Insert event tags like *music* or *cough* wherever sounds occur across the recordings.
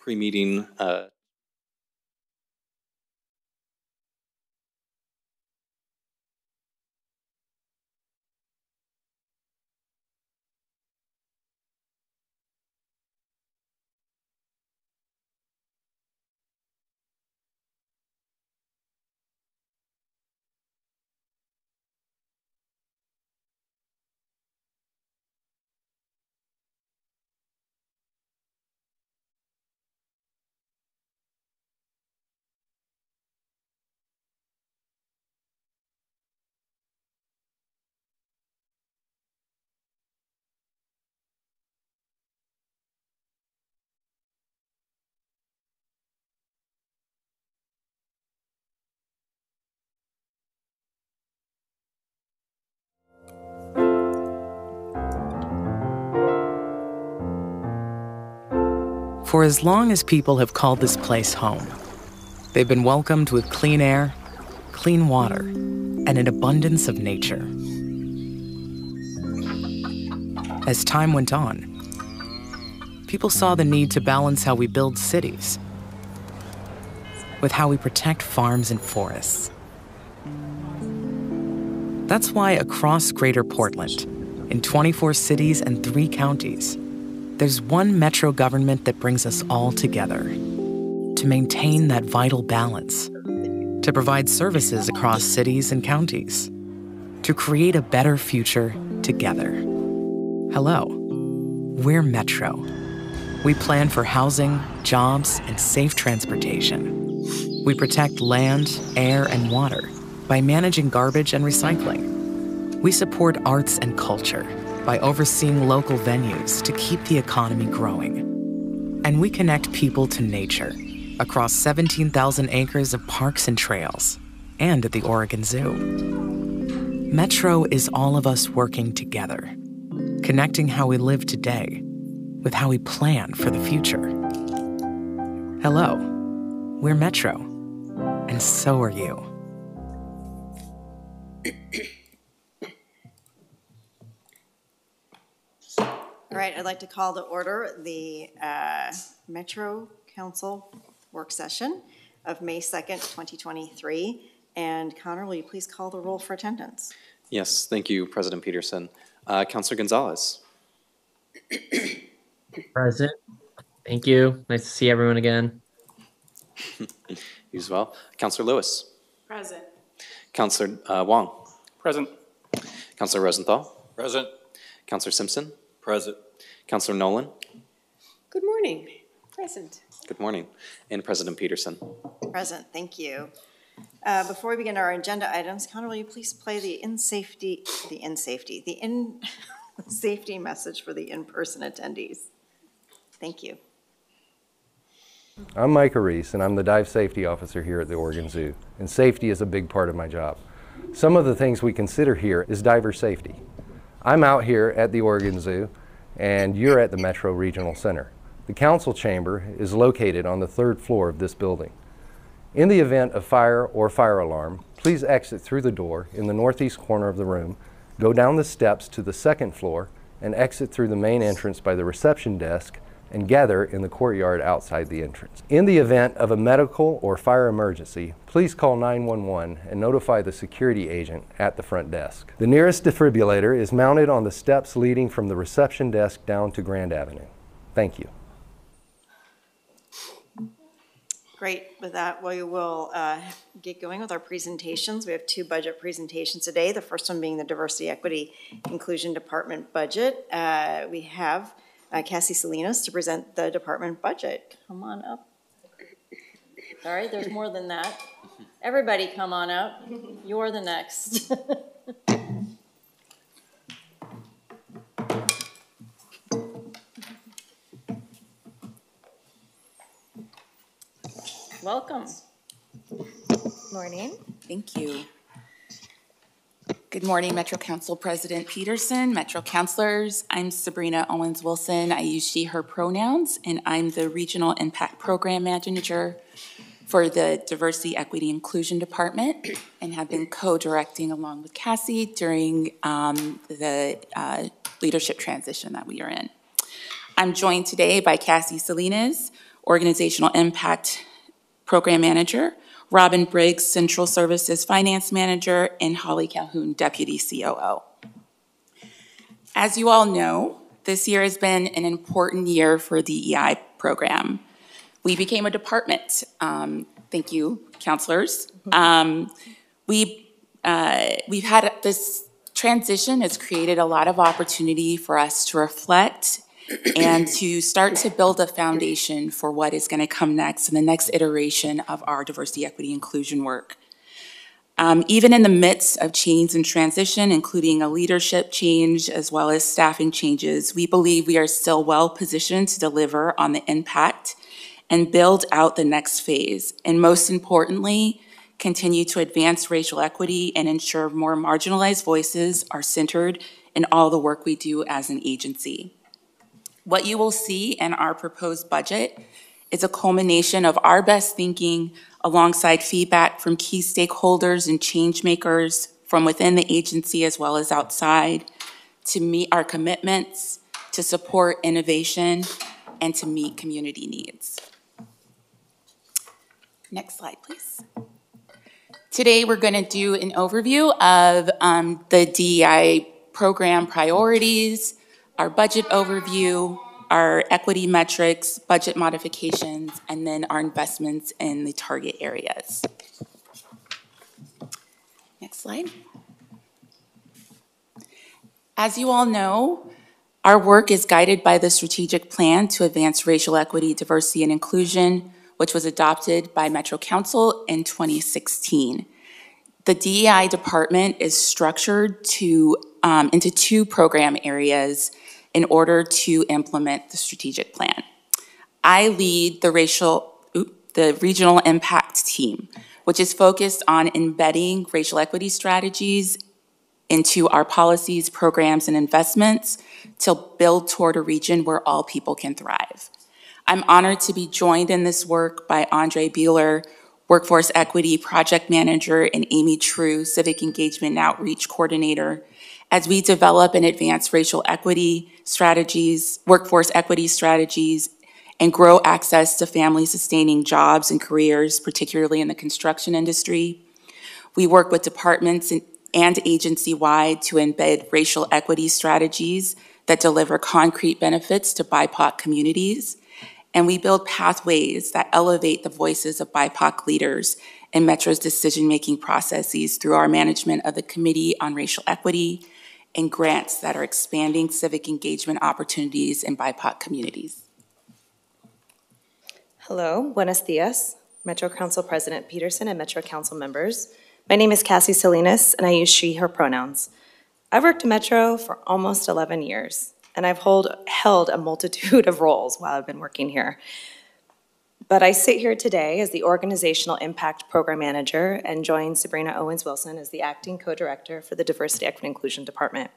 pre-meeting uh, For as long as people have called this place home, they've been welcomed with clean air, clean water, and an abundance of nature. As time went on, people saw the need to balance how we build cities with how we protect farms and forests. That's why across Greater Portland, in 24 cities and three counties, there's one metro government that brings us all together to maintain that vital balance, to provide services across cities and counties, to create a better future together. Hello, we're Metro. We plan for housing, jobs, and safe transportation. We protect land, air, and water by managing garbage and recycling. We support arts and culture by overseeing local venues to keep the economy growing. And we connect people to nature across 17,000 acres of parks and trails and at the Oregon Zoo. Metro is all of us working together, connecting how we live today with how we plan for the future. Hello, we're Metro, and so are you. All right, I'd like to call to order the uh, Metro Council Work Session of May 2nd, 2023. And Connor, will you please call the roll for attendance? Yes, thank you, President Peterson. Uh, Councilor Gonzalez, Present. Thank you. Nice to see everyone again. *laughs* you as well. Councilor Lewis, Present. Councilor uh, Hwang, Present. Councilor Rosenthal, Present. Councilor Simpson, Present. Councilor Nolan, Good morning. Present. good morning, and President Peterson. Present, thank you. Uh, Before we begin our agenda items, Connor, will you please play the in safety, the in safety, the in *laughs* safety message for the in-person attendees? Thank you. I'm Micah Reese, and I'm the dive safety officer here at the Oregon Zoo. And safety is a big part of my job. Some of the things we consider here is diver safety. I'm out here at the Oregon Zoo, and you're at the Metro Regional Center. The council chamber is located on the third floor of this building. In the event of fire or fire alarm, please exit through the door in the northeast corner of the room, go down the steps to the second floor, and exit through the main entrance by the reception desk and gather in the courtyard outside the entrance. In the event of a medical or fire emergency, please call 911 and notify the security agent at the front desk. The nearest defibrillator is mounted on the steps leading from the reception desk down to Grand Avenue. Thank you. Great. With that, we will uh, get going with our presentations. We have two budget presentations today. The first one being the Diversity, Equity, Inclusion Department budget. Uh, We have uh, Cassie Salinas to present the department budget. Come on up. Sorry, there's more than that. Everybody come on up. You're the next. *laughs* Welcome. Morning. Thank you. Good morning, Metro Council President Peterson, Metro Councilors. I'm Sabrina Owens Wilson. I use she, her pronouns, and I'm the Regional Impact Program Manager for the Diversity, Equity, Inclusion Department and have been co-directing along with Cassie during um, the uh, leadership transition that we are in. I'm joined today by Cassie Salinas, Organizational Impact Program Manager, Robin Briggs, Central Services Finance Manager, and Holly Calhoun, Deputy COO. As you all know, this year has been an important year for the EI program. We became a department. Um, Thank you, councilors. Um, We, uh, we've had, this transition has created a lot of opportunity for us to reflect and to start to build a foundation for what is going to come next in the next iteration of our diversity, equity, inclusion work. Um, even in the midst of change and transition, including a leadership change as well as staffing changes, we believe we are still well positioned to deliver on the impact and build out the next phase. And most importantly, continue to advance racial equity and ensure more marginalized voices are centered in all the work we do as an agency. What you will see in our proposed budget is a culmination of our best thinking alongside feedback from key stakeholders and change makers from within the agency as well as outside to meet our commitments, to support innovation, and to meet community needs. Next slide, please. Today, we're going to do an overview of um, the DEI program priorities, our budget overview, our equity metrics, budget modifications, and then our investments in the target areas. Next slide. As you all know, our work is guided by the strategic plan to advance racial equity, diversity, and inclusion, which was adopted by Metro Council in 2016. The DEI department is structured to, um, into two program areas in order to implement the strategic plan. I lead the racial, the regional impact team, which is focused on embedding racial equity strategies into our policies, programs, and investments to build toward a region where all people can thrive. I'm honored to be joined in this work by Andre Bueller, Workforce Equity Project Manager, and Amy True, Civic Engagement and Outreach Coordinator, as we develop and advance racial equity strategies, workforce equity strategies, and grow access to family-sustaining jobs and careers, particularly in the construction industry. We work with departments and, and agency-wide to embed racial equity strategies that deliver concrete benefits to BIPOC communities and we build pathways that elevate the voices of BIPOC leaders in Metro's decision-making processes through our management of the Committee on Racial Equity and grants that are expanding civic engagement opportunities in BIPOC communities. Hello, buenos dias, Metro Council President Peterson and Metro Council members. My name is Cassie Salinas, and I use she, her pronouns. I've worked at Metro for almost 11 years and I've hold, held a multitude of roles while I've been working here. But I sit here today as the Organizational Impact Program Manager and join Sabrina Owens Wilson as the Acting Co-Director for the Diversity, Equity, and Inclusion Department.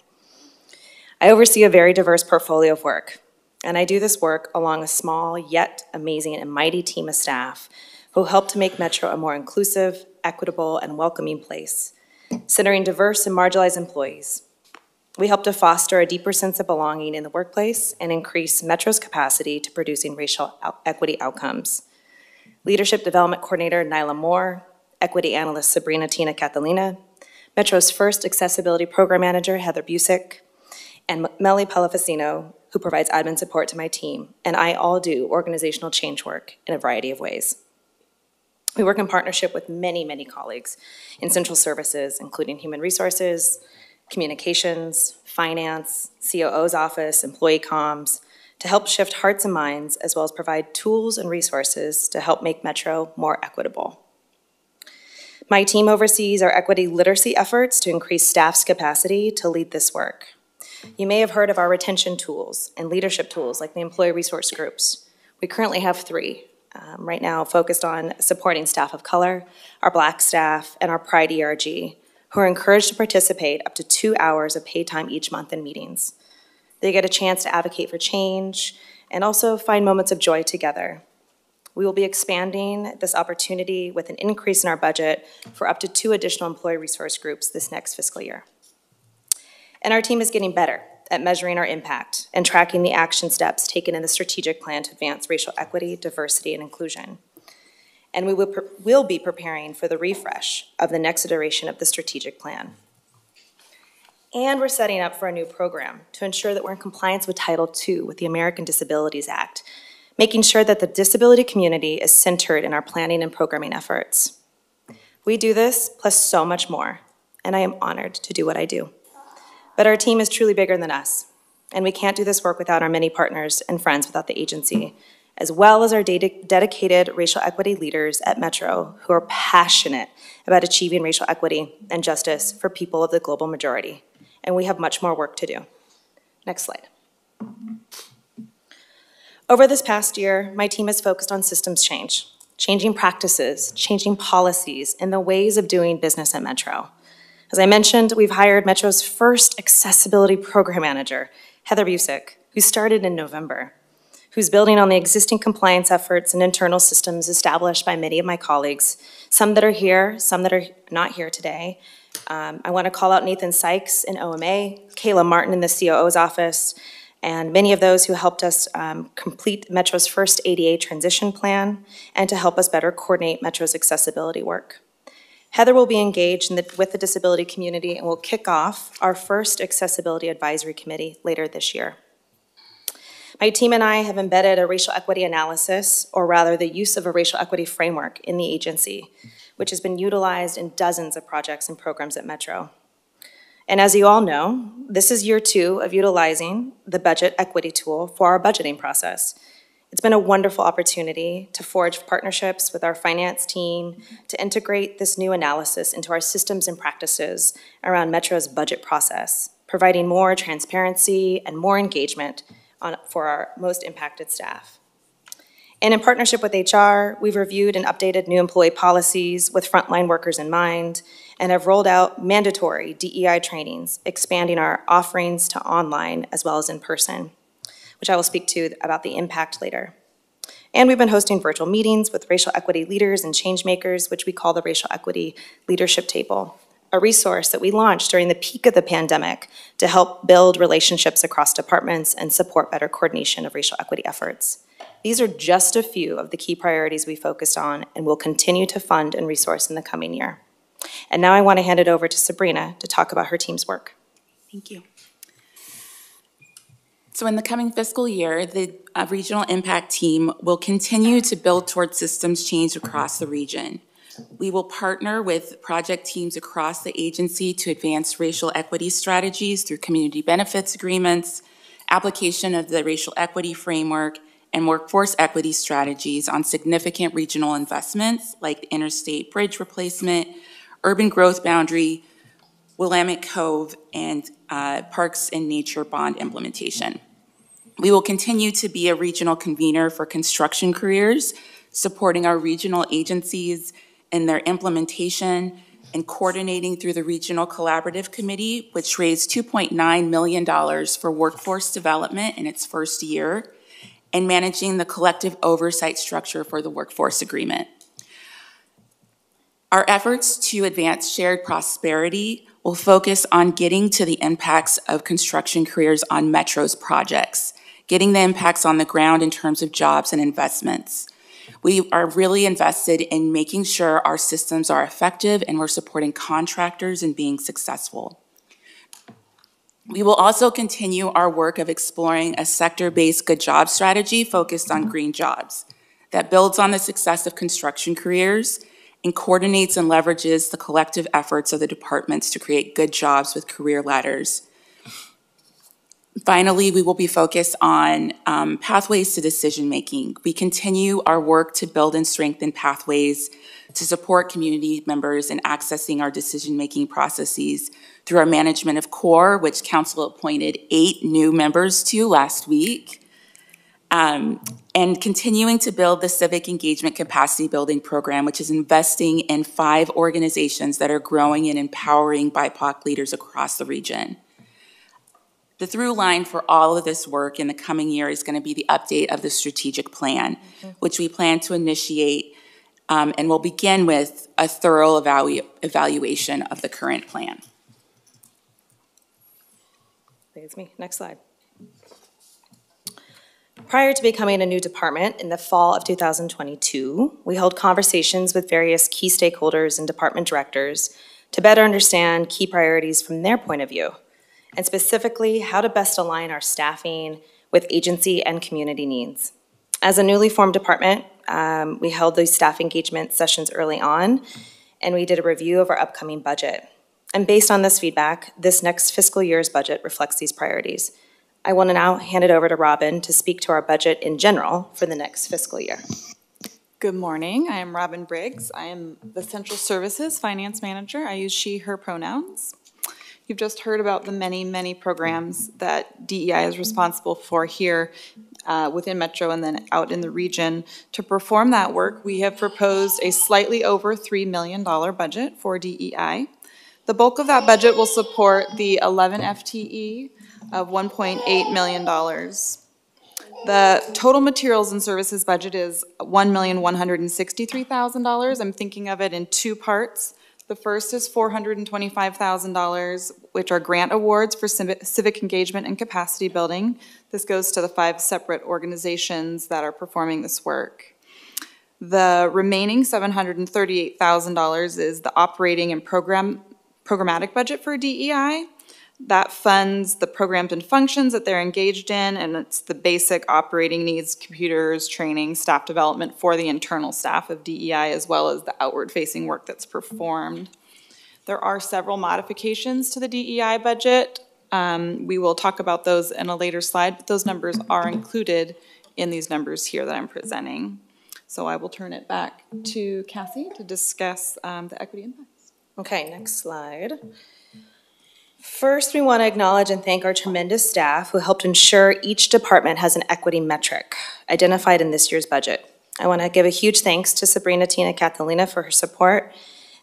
I oversee a very diverse portfolio of work, and I do this work along a small yet amazing and mighty team of staff who help to make Metro a more inclusive, equitable, and welcoming place, centering diverse and marginalized employees, we help to foster a deeper sense of belonging in the workplace and increase Metro's capacity to producing racial equity outcomes. Leadership Development Coordinator Nyla Moore, Equity Analyst Sabrina Tina Catalina, Metro's first Accessibility Program Manager Heather Busick, and Melly Palafacino, who provides admin support to my team, and I all do organizational change work in a variety of ways. We work in partnership with many, many colleagues in central services, including human resources, communications, finance, COO's office, employee comms, to help shift hearts and minds, as well as provide tools and resources to help make Metro more equitable. My team oversees our equity literacy efforts to increase staff's capacity to lead this work. You may have heard of our retention tools and leadership tools like the employee resource groups. We currently have three, um, right now focused on supporting staff of color, our black staff, and our Pride ERG, who are encouraged to participate up to two hours of paid time each month in meetings. They get a chance to advocate for change and also find moments of joy together. We will be expanding this opportunity with an increase in our budget for up to two additional employee resource groups this next fiscal year. And our team is getting better at measuring our impact and tracking the action steps taken in the strategic plan to advance racial equity, diversity, and inclusion. And we will, will be preparing for the refresh of the next iteration of the strategic plan. And we're setting up for a new program to ensure that we're in compliance with Title II with the American Disabilities Act, making sure that the disability community is centered in our planning and programming efforts. We do this, plus so much more, and I am honored to do what I do. But our team is truly bigger than us, and we can't do this work without our many partners and friends without the agency, as well as our dedicated racial equity leaders at Metro who are passionate about achieving racial equity and justice for people of the global majority. And we have much more work to do. Next slide. Over this past year, my team has focused on systems change, changing practices, changing policies, and the ways of doing business at Metro. As I mentioned, we've hired Metro's first accessibility program manager, Heather Busick, who started in November, who's building on the existing compliance efforts and internal systems established by many of my colleagues, some that are here, some that are not here today. Um, I want to call out Nathan Sykes in OMA, Kayla Martin in the COO's office, and many of those who helped us um, complete Metro's first ADA transition plan and to help us better coordinate Metro's accessibility work. Heather will be engaged the, with the disability community and will kick off our first Accessibility Advisory Committee later this year. My team and I have embedded a racial equity analysis, or rather the use of a racial equity framework in the agency, which has been utilized in dozens of projects and programs at Metro. And as you all know, this is year two of utilizing the budget equity tool for our budgeting process. It's been a wonderful opportunity to forge partnerships with our finance team to integrate this new analysis into our systems and practices around Metro's budget process, providing more transparency and more engagement on, for our most impacted staff. And in partnership with HR, we've reviewed and updated new employee policies with frontline workers in mind and have rolled out mandatory DEI trainings, expanding our offerings to online as well as in person, which I will speak to about the impact later. And we've been hosting virtual meetings with racial equity leaders and change makers, which we call the Racial Equity Leadership Table, a resource that we launched during the peak of the pandemic to help build relationships across departments and support better coordination of racial equity efforts. These are just a few of the key priorities we focused on and will continue to fund and resource in the coming year. And now I want to hand it over to Sabrina to talk about her team's work. Thank you. So in the coming fiscal year, the uh, Regional Impact Team will continue to build towards systems change across the region. We will partner with project teams across the agency to advance racial equity strategies through community benefits agreements, application of the racial equity framework, and workforce equity strategies on significant regional investments like the interstate bridge replacement, urban growth boundary, Willamette Cove, and uh, Parks and Nature Bond implementation. We will continue to be a regional convener for construction careers, supporting our regional agencies in their implementation and coordinating through the Regional Collaborative Committee, which raised $2.9 million for workforce development in its first year, and managing the collective oversight structure for the workforce agreement. Our efforts to advance shared prosperity will focus on getting to the impacts of construction careers on Metro's projects, getting the impacts on the ground in terms of jobs and investments. We are really invested in making sure our systems are effective and we're supporting contractors in being successful. We will also continue our work of exploring a sector-based good job strategy focused on green jobs that builds on the success of construction careers and coordinates and leverages the collective efforts of the departments to create good jobs with career ladders. Finally, we will be focused on um, pathways to decision making. We continue our work to build and strengthen pathways to support community members in accessing our decision making processes through our management of CORE, which Council appointed eight new members to last week. Um, and continuing to build the civic engagement capacity building program, which is investing in five organizations that are growing and empowering BIPOC leaders across the region. The through line for all of this work in the coming year is going to be the update of the strategic plan, mm-hmm. which we plan to initiate um, and will begin with a thorough evalu evaluation of the current plan. think it's me. Next slide. Prior to becoming a new department in the fall of 2022, we held conversations with various key stakeholders and department directors to better understand key priorities from their point of view, and specifically how to best align our staffing with agency and community needs. As a newly formed department, um, we held these staff engagement sessions early on, and we did a review of our upcoming budget. And based on this feedback, this next fiscal year's budget reflects these priorities. I want to now hand it over to Robin to speak to our budget in general for the next fiscal year. Good morning. I am Robin Briggs. I am the Central Services Finance Manager. I use she, her pronouns. You've just heard about the many, many programs that DEI is responsible for here uh, within Metro and then out in the region. To perform that work, we have proposed a slightly over $3 million budget for DEI. The bulk of that budget will support the 11 FTE of $1.8 million. The total materials and services budget is $1,163,000. I'm thinking of it in two parts. The first is $425,000, which are grant awards for civic engagement and capacity building. This goes to the five separate organizations that are performing this work. The remaining $738,000 is the operating and program, programmatic budget for DEI. That funds the programs and functions that they're engaged in, and it's the basic operating needs, computers, training, staff development for the internal staff of DEI, as well as the outward-facing work that's performed. There are several modifications to the DEI budget. Um, we will talk about those in a later slide, but those numbers are included in these numbers here that I'm presenting. So I will turn it back to Cassie to discuss um, the equity impacts. Okay, next slide. First, we want to acknowledge and thank our tremendous staff who helped ensure each department has an equity metric identified in this year's budget. I want to give a huge thanks to Sabrina Tina Catalina for her support,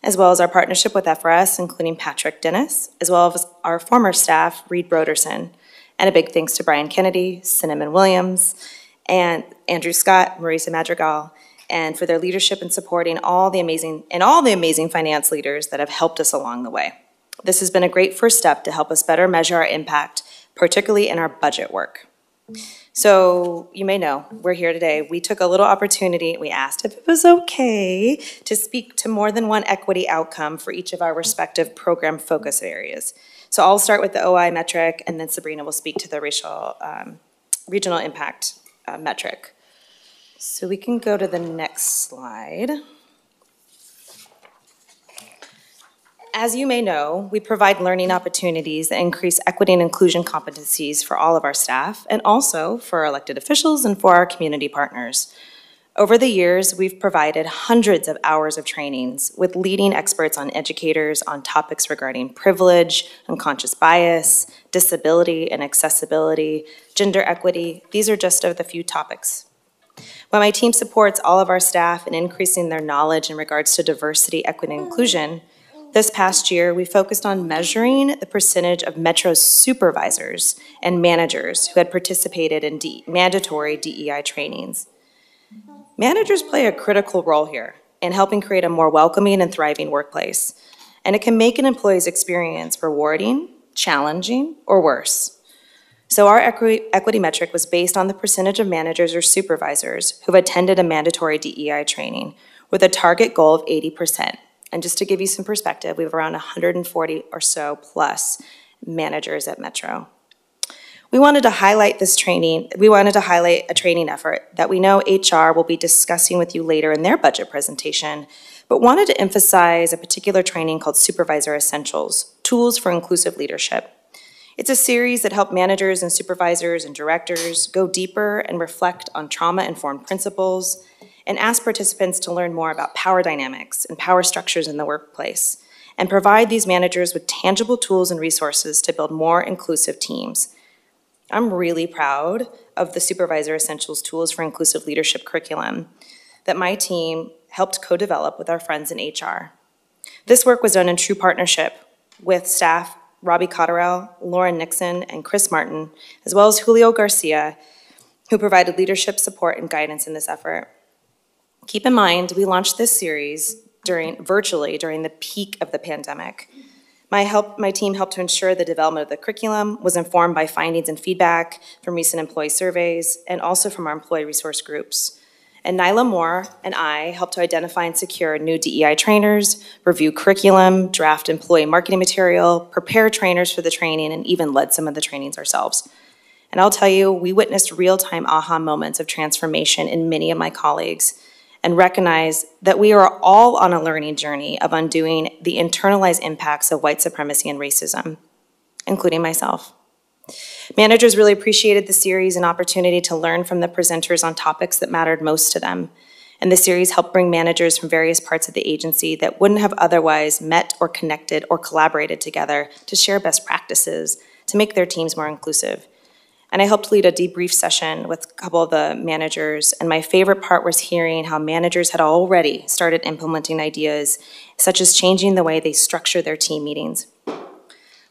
as well as our partnership with FRS, including Patrick Dennis, as well as our former staff, Reed Broderson. And a big thanks to Brian Kennedy, Cinnamon Williams, and Andrew Scott, Marissa Madrigal, and for their leadership in supporting all the amazing, and all the amazing finance leaders that have helped us along the way. This has been a great first step to help us better measure our impact, particularly in our budget work. So you may know, we're here today. We took a little opportunity, we asked if it was okay to speak to more than one equity outcome for each of our respective program focus areas. So I'll start with the OI metric, and then Sabrina will speak to the racial, um, regional impact uh, metric. So we can go to the next slide. As you may know, we provide learning opportunities that increase equity and inclusion competencies for all of our staff and also for our elected officials and for our community partners. Over the years, we've provided hundreds of hours of trainings with leading experts on educators on topics regarding privilege, unconscious bias, disability and accessibility, gender equity. These are just of the few topics. While my team supports all of our staff in increasing their knowledge in regards to diversity, equity, and inclusion, this past year, we focused on measuring the percentage of Metro supervisors and managers who had participated in D mandatory DEI trainings. Managers play a critical role here in helping create a more welcoming and thriving workplace, and it can make an employee's experience rewarding, challenging, or worse. So our equity metric was based on the percentage of managers or supervisors who've attended a mandatory DEI training with a target goal of 80%. And just to give you some perspective, we have around 140 or so plus managers at Metro. We wanted to highlight this training, we wanted to highlight a training effort that we know HR will be discussing with you later in their budget presentation, but wanted to emphasize a particular training called Supervisor Essentials, Tools for Inclusive Leadership. It's a series that help managers and supervisors and directors go deeper and reflect on trauma-informed principles, and ask participants to learn more about power dynamics and power structures in the workplace, and provide these managers with tangible tools and resources to build more inclusive teams. I'm really proud of the Supervisor Essentials Tools for Inclusive Leadership curriculum that my team helped co-develop with our friends in HR. This work was done in true partnership with staff Robbie Cotterell, Lauren Nixon, and Chris Martin, as well as Julio Garcia, who provided leadership support and guidance in this effort. Keep in mind, we launched this series during virtually during the peak of the pandemic. My help, my team helped to ensure the development of the curriculum was informed by findings and feedback from recent employee surveys and also from our employee resource groups. And Nyla Moore and I helped to identify and secure new DEI trainers, review curriculum, draft employee marketing material, prepare trainers for the training, and even led some of the trainings ourselves. And I'll tell you, we witnessed real-time aha moments of transformation in many of my colleagues and recognize that we are all on a learning journey of undoing the internalized impacts of white supremacy and racism, including myself. Managers really appreciated the series and opportunity to learn from the presenters on topics that mattered most to them. And the series helped bring managers from various parts of the agency that wouldn't have otherwise met or connected or collaborated together to share best practices to make their teams more inclusive. And I helped lead a debrief session with a couple of the managers, and my favorite part was hearing how managers had already started implementing ideas, such as changing the way they structure their team meetings.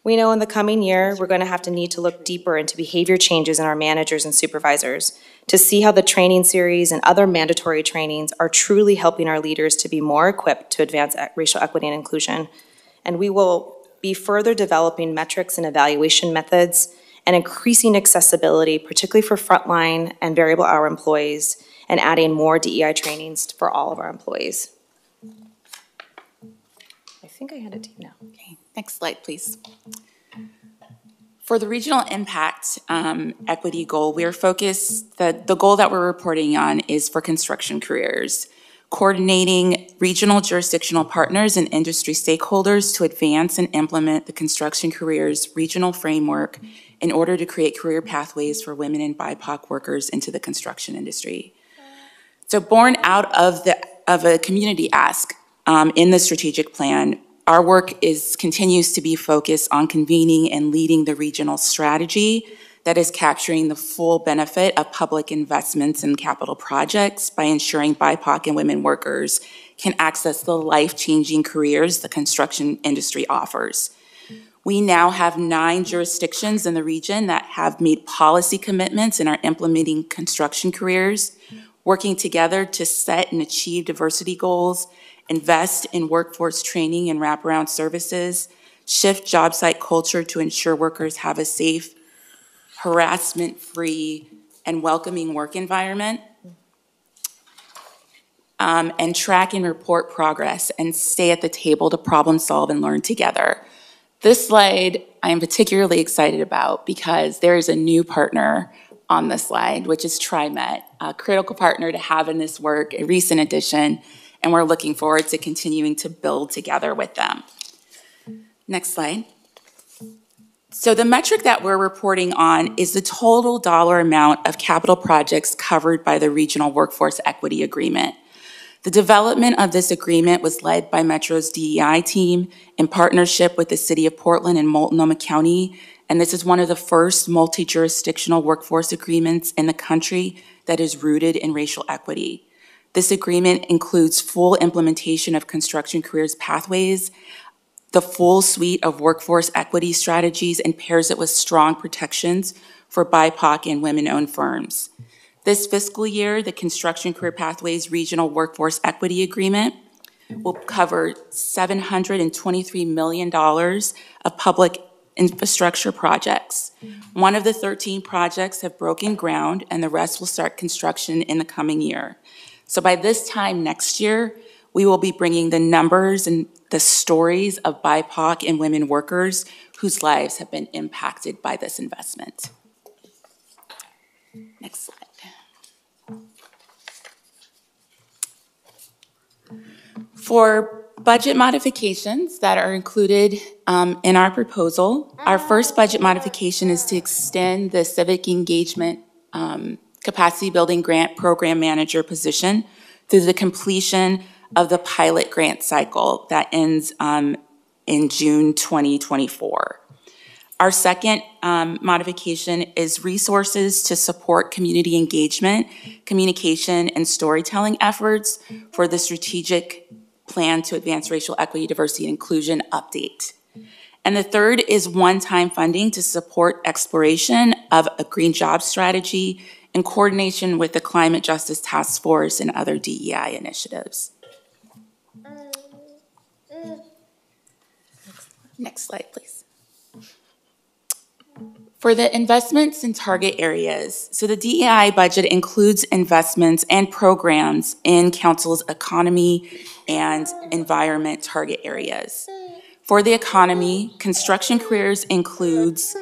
We know in the coming year, we're going to have to need to look deeper into behavior changes in our managers and supervisors to see how the training series and other mandatory trainings are truly helping our leaders to be more equipped to advance racial equity and inclusion. And we will be further developing metrics and evaluation methods and increasing accessibility, particularly for frontline and variable hour employees, and adding more DEI trainings for all of our employees. I think I had it to you now. Okay, next slide, please. For the regional impact um, equity goal, we are focused, the, the goal that we're reporting on is for construction careers, coordinating regional jurisdictional partners and industry stakeholders to advance and implement the construction careers regional framework in order to create career pathways for women and BIPOC workers into the construction industry. So born out of the, of a community ask um, in the strategic plan, our work is, continues to be focused on convening and leading the regional strategy that is capturing the full benefit of public investments in capital projects by ensuring BIPOC and women workers can access the life-changing careers the construction industry offers. We now have nine jurisdictions in the region that have made policy commitments and are implementing construction careers, working together to set and achieve diversity goals, invest in workforce training and wraparound services, shift job site culture to ensure workers have a safe, harassment-free, and welcoming work environment, um, and track and report progress and stay at the table to problem solve and learn together. This slide I am particularly excited about because there is a new partner on this slide, which is TriMet, a critical partner to have in this work, a recent addition, and we're looking forward to continuing to build together with them. Next slide. So the metric that we're reporting on is the total dollar amount of capital projects covered by the Regional Workforce Equity Agreement. The development of this agreement was led by Metro's DEI team in partnership with the City of Portland and Multnomah County, and this is one of the first multi-jurisdictional workforce agreements in the country that is rooted in racial equity. This agreement includes full implementation of construction careers pathways, the full suite of workforce equity strategies, and pairs it with strong protections for BIPOC and women-owned firms. This fiscal year, the Construction Career Pathways Regional Workforce Equity Agreement will cover $723 million of public infrastructure projects. One of the 13 projects have broken ground, and the rest will start construction in the coming year. So by this time next year, we will be bringing the numbers and the stories of BIPOC and women workers whose lives have been impacted by this investment. Next slide. For budget modifications that are included um, in our proposal, our first budget modification is to extend the civic engagement um, capacity building grant program manager position through the completion of the pilot grant cycle that ends um, in June 2024. Our second um, modification is resources to support community engagement, communication, and storytelling efforts for the strategic plan to advance racial equity, diversity, and inclusion update. And the third is one-time funding to support exploration of a green job strategy in coordination with the Climate Justice Task Force and other DEI initiatives. Um, uh, Next slide, please. For the investments in target areas, so the DEI budget includes investments and programs in council's economy and environment target areas. For the economy, construction careers includes,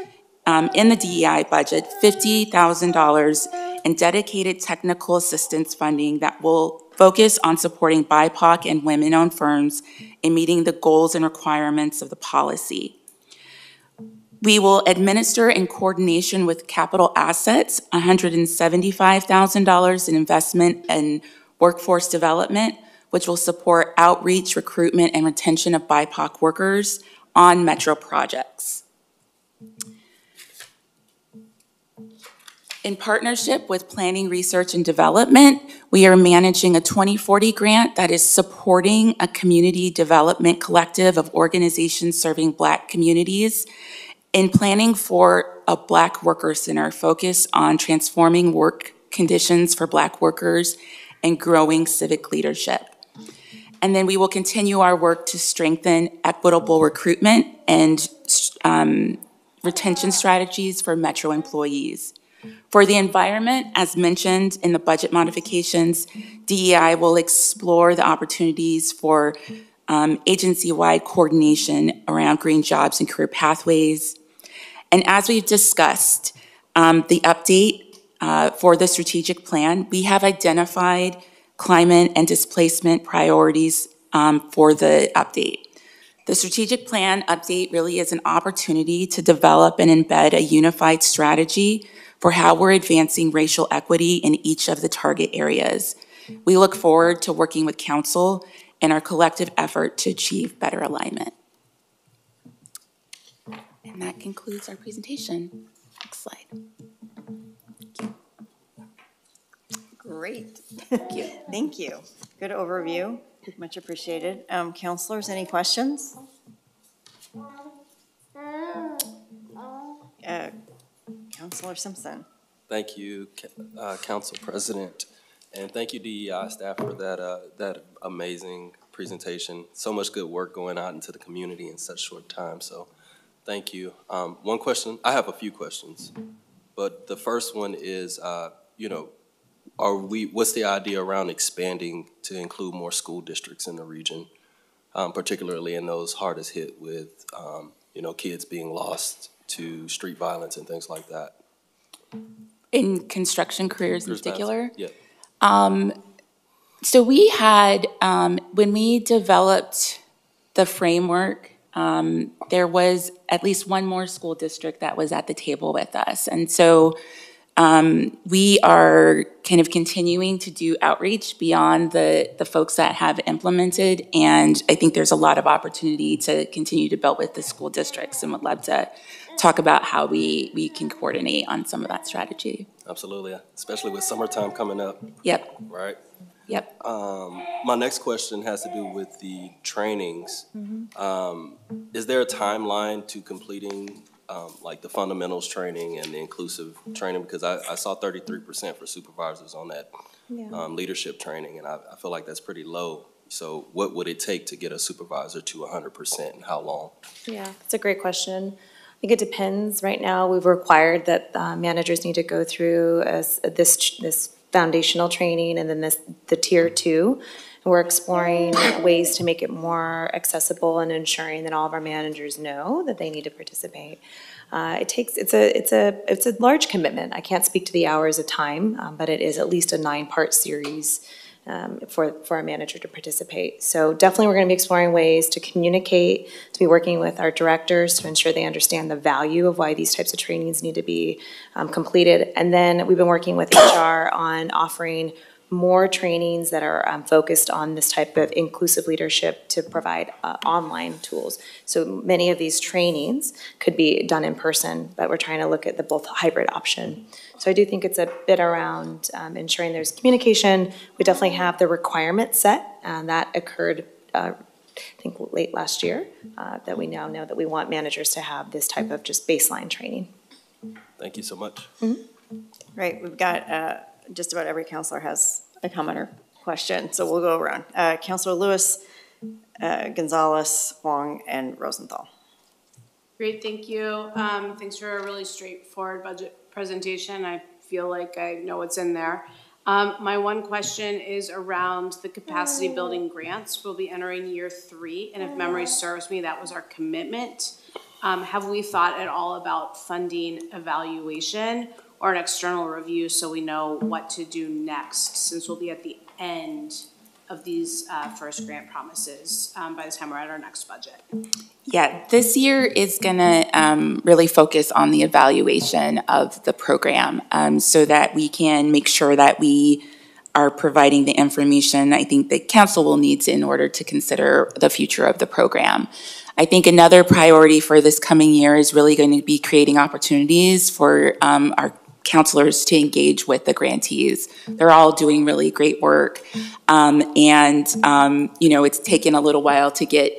um, in the DEI budget, $50,000 in dedicated technical assistance funding that will focus on supporting BIPOC and women-owned firms in meeting the goals and requirements of the policy. We will administer in coordination with capital assets, $175,000 in investment and workforce development, which will support outreach, recruitment, and retention of BIPOC workers on metro projects. In partnership with Planning, Research, and Development, we are managing a 2040 grant that is supporting a community development collective of organizations serving Black communities in planning for a Black Worker Center focused on transforming work conditions for Black workers and growing civic leadership. And then we will continue our work to strengthen equitable recruitment and um, retention strategies for Metro employees. For the environment, as mentioned in the budget modifications, DEI will explore the opportunities for um, agency-wide coordination around green jobs and career pathways. And as we've discussed, um, the update uh, for the strategic plan, we have identified climate and displacement priorities um, for the update. The strategic plan update really is an opportunity to develop and embed a unified strategy for how we're advancing racial equity in each of the target areas. We look forward to working with council in our collective effort to achieve better alignment. And that concludes our presentation. Next slide. Great. Thank you. Thank you. Good overview. Much appreciated. Um, Councilors, any questions? Uh, Councilor Simpson. Thank you, uh, Council President, and thank you DEI staff for that, uh, that amazing presentation. So much good work going out into the community in such short time, so thank you. Um, One question, I have a few questions, but the first one is, uh, you know, are we, what's the idea around expanding to include more school districts in the region, um, particularly in those hardest hit with, um, you know, kids being lost to street violence and things like that? In construction careers in particular? Yeah. Um, so we had, um, when we developed the framework, um, there was at least one more school district that was at the table with us. And so, um, we are kind of continuing to do outreach beyond the, the folks that have implemented. And I think there's a lot of opportunity to continue to build with the school districts and would love to talk about how we, we can coordinate on some of that strategy. Absolutely, especially with summertime coming up, Yep, right? Yep. Um, my next question has to do with the trainings. Mm-hmm. Um, is there a timeline to completing, um, like the fundamentals training and the inclusive training? Because I, I saw thirty-three percent for supervisors on that, um, leadership training, and I, I feel like that's pretty low. So what would it take to get a supervisor to hundred percent and how long? Yeah, that's a great question. I think it depends. Right now, we've required that uh, managers need to go through as- this, this foundational training and then this, the tier two. And We're exploring ways to make it more accessible and ensuring that all of our managers know that they need to participate. Uh, It takes, it's a, it's a, it's a large commitment. I can't speak to the hours of time, um, but it is at least a nine-part series um, for, for a manager to participate. So definitely, we're going to be exploring ways to communicate, to be working with our directors to ensure they understand the value of why these types of trainings need to be um, completed. And then we've been working with HR on offering more trainings that are um, focused on this type of inclusive leadership to provide uh, online tools. So many of these trainings could be done in person, but we're trying to look at the both hybrid option. So I do think it's a bit around um, ensuring there's communication. We definitely have the requirement set, and that occurred, uh, I think, late last year, uh, that we now know that we want managers to have this type of just baseline training. Thank you so much. Right, we've got, uh, just about every councilor has a comment or question, so we'll go around. Uh, Councilor Lewis, uh, Gonzalez, Hwang, and Rosenthal. Great, thank you. Um, thanks for a really straightforward budget presentation. I feel like I know what's in there. Um, my one question is around the capacity building grants. We'll be entering year three, and if memory serves me, that was our commitment. Um, have we thought at all about funding evaluation or an external review so we know what to do next, since we'll be at the end of these, uh, first grant promises, um, by the time we're at our next budget? Yeah, this year is gonna um, really focus on the evaluation of the program um, so that we can make sure that we are providing the information I think the council will need in order to consider the future of the program. I think another priority for this coming year is really going to be creating opportunities for um, our councilors to engage with the grantees. They're all doing really great work. Um, and, um, you know, it's taken a little while to get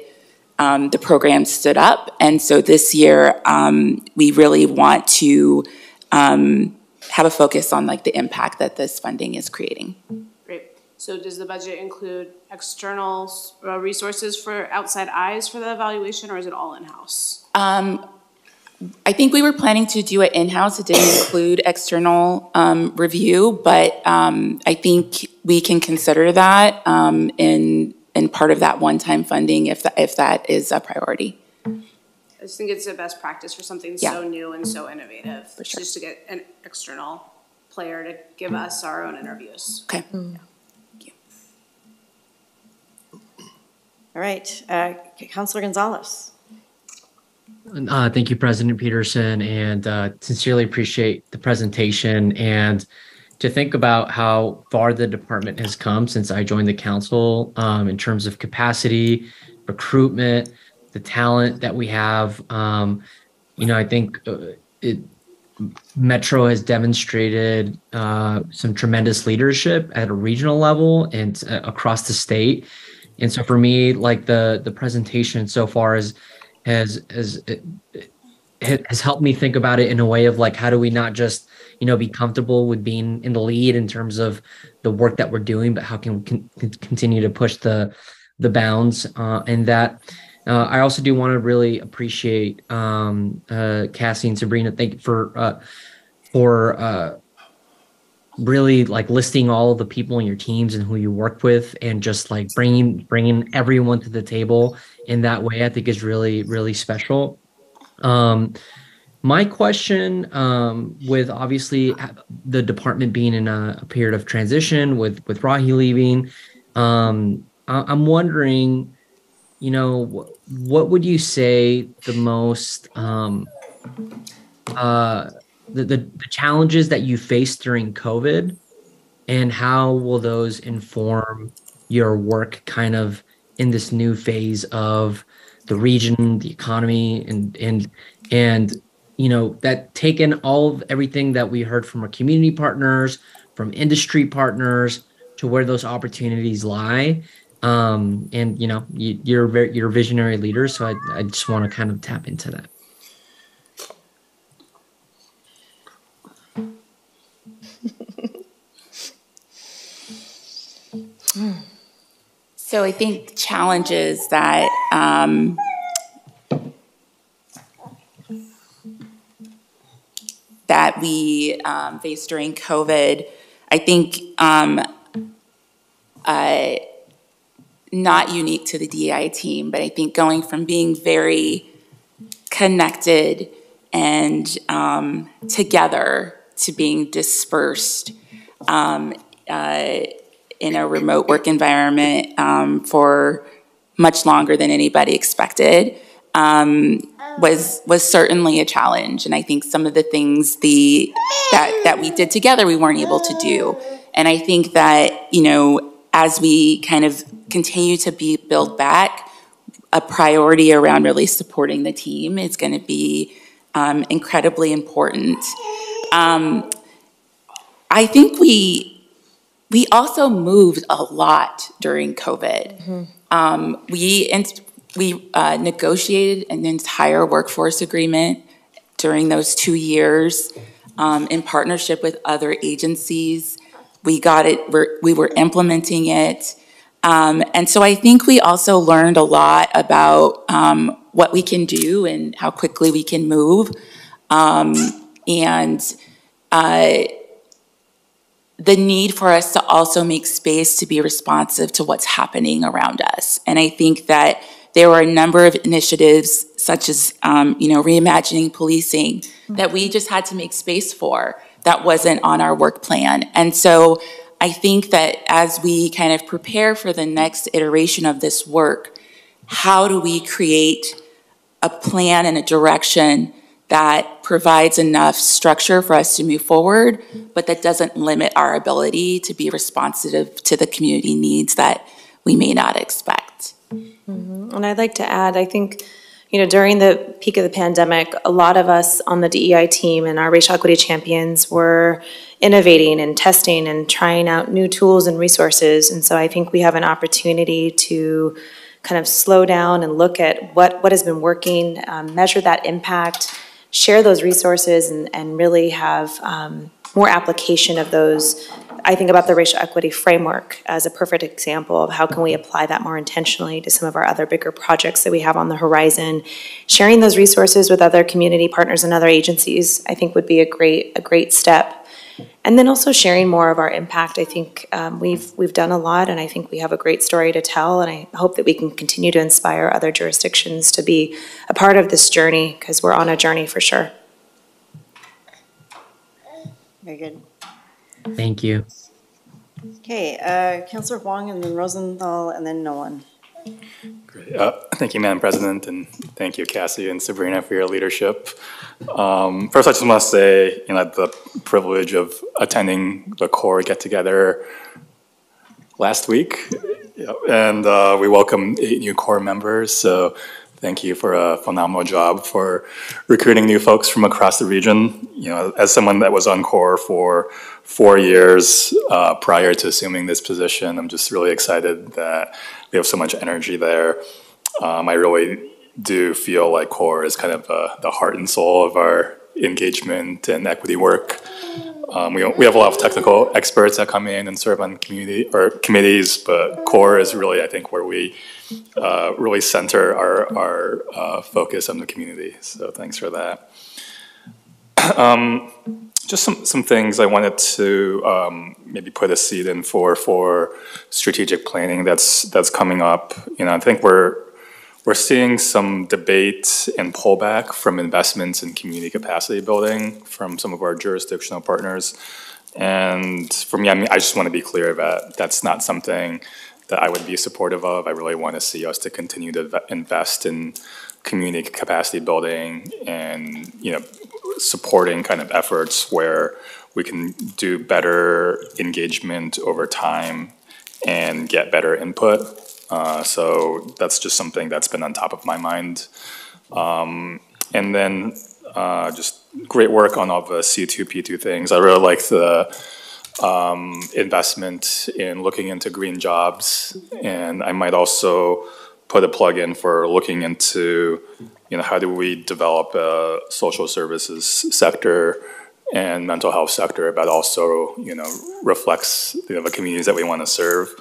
um, the program stood up. And so this year, um, we really want to um, have a focus on like the impact that this funding is creating. Great. So does the budget include external uh, resources for outside eyes for the evaluation, or is it all in-house? I think we were planning to do it in-house. It didn't include external um, review, but um, I think we can consider that um, in, in part of that one-time funding if, tha- if that is a priority. I just think it's a best practice for something Yeah. so new and so innovative. For sure. Just to get an external player to give us our own interviews. Okay. All right, uh, Councilor Gonzalez. Uh, thank you, President Peterson, and uh, sincerely appreciate the presentation and to think about how far the department has come since I joined the council um, in terms of capacity, recruitment, the talent that we have. Um, you know, I think uh, it Metro has demonstrated uh, some tremendous leadership at a regional level and uh, across the state. And so for me, like the the presentation so far is has has it, it has helped me think about it in a way of like how do we not just you know be comfortable with being in the lead in terms of the work that we're doing, but how can we con- continue to push the the bounds uh, and that. Uh, I also do want to really appreciate um, uh, Cassie and Sabrina. Thank you for uh, for uh, really like listing all the people in your teams and who you work with, and just like bringing bringing everyone to the table in that way. I think is really really special. Um, my question um, with obviously the department being in a, a period of transition with with Raahi leaving, um, I- I'm wondering, you know, wh- what would you say the most um, uh, the, the the challenges that you faced during COVID, and how will those inform your work kind of in this new phase of the region, the economy, and and and you know that taken all of everything that we heard from our community partners, from industry partners, to where those opportunities lie. Um, and you know you, you're very you're a visionary leader, so I I just want to kind of tap into that. So I think challenges that um, that we um, faced during COVID, I think um, uh, not unique to the DEI team, but I think going from being very connected and um, together to being dispersed um, uh, in a remote work environment um, for much longer than anybody expected um, was was certainly a challenge. And I think some of the things the that that we did together we weren't able to do. And I think that you know as we kind of continue to be build back, a priority around really supporting the team is going to be um, incredibly important. Um, I think we we also moved a lot during COVID. Um, we we uh, negotiated an entire workforce agreement during those two years um, in partnership with other agencies. We got it. We're, we were implementing it. Um, and so I think we also learned a lot about um, what we can do and how quickly we can move. Um, and uh, the need for us to also make space to be responsive to what's happening around us. And I think that there were a number of initiatives, such as, um, you know, reimagining policing, that we just had to make space for that wasn't on our work plan. And so I think that as we kind of prepare for the next iteration of this work, how do we create a plan and a direction that provides enough structure for us to move forward, but that doesn't limit our ability to be responsive to the community needs that we may not expect. And I'd like to add, I think, you know, during the peak of the pandemic, a lot of us on the DEI team and our racial equity champions were innovating and testing and trying out new tools and resources. And so I think we have an opportunity to kind of slow down and look at what, what has been working, um, measure that impact, share those resources, and, and really have um, more application of those. I think about the racial equity framework as a perfect example of how can we apply that more intentionally to some of our other bigger projects that we have on the horizon. Sharing those resources with other community partners and other agencies, I think would be a great, a great step. And then also sharing more of our impact. I think um, we've, we've done a lot, and I think we have a great story to tell, and I hope that we can continue to inspire other jurisdictions to be a part of this journey, because we're on a journey for sure. Very good. Thank you. Okay, uh, Councilor Hwang and then Rosenthal and then Nolan. Uh, Thank you, Madam President, and thank you, Cassie and Sabrina, for your leadership. Um, First, I just want to say, you know, the privilege of attending the core get-together last week, and uh, we welcomed eight new core members, so thank you for a phenomenal job for recruiting new folks from across the region. You know, as someone that was on core for four years uh, prior to assuming this position, I'm just really excited that we have so much energy there. Um, I really do feel like core is kind of uh, the heart and soul of our engagement and equity work. Um, we, we have a lot of technical experts that come in and serve on community or committees, but core is really, I think, where we uh, really center our, our uh, focus on the community. So thanks for that. *clears throat* um, just some, some things I wanted to um, maybe put a seed in for for strategic planning that's that's coming up. You know, I think we're we're seeing some debate and pullback from investments in community capacity building from some of our jurisdictional partners. And for me, I mean, I just want to be clear that that's not something that I would be supportive of. I really want to see us to continue to invest in community capacity building and, you know, supporting kind of efforts where we can do better engagement over time and get better input. Uh, so that's just something that's been on top of my mind. Um, and then uh, just great work on all the C2, P2 things. I really like the um, investment in looking into green jobs. And I might also put a plug in for looking into, you know, how do we develop a social services sector and mental health sector that also, you know, reflects, you know, the communities that we want to serve.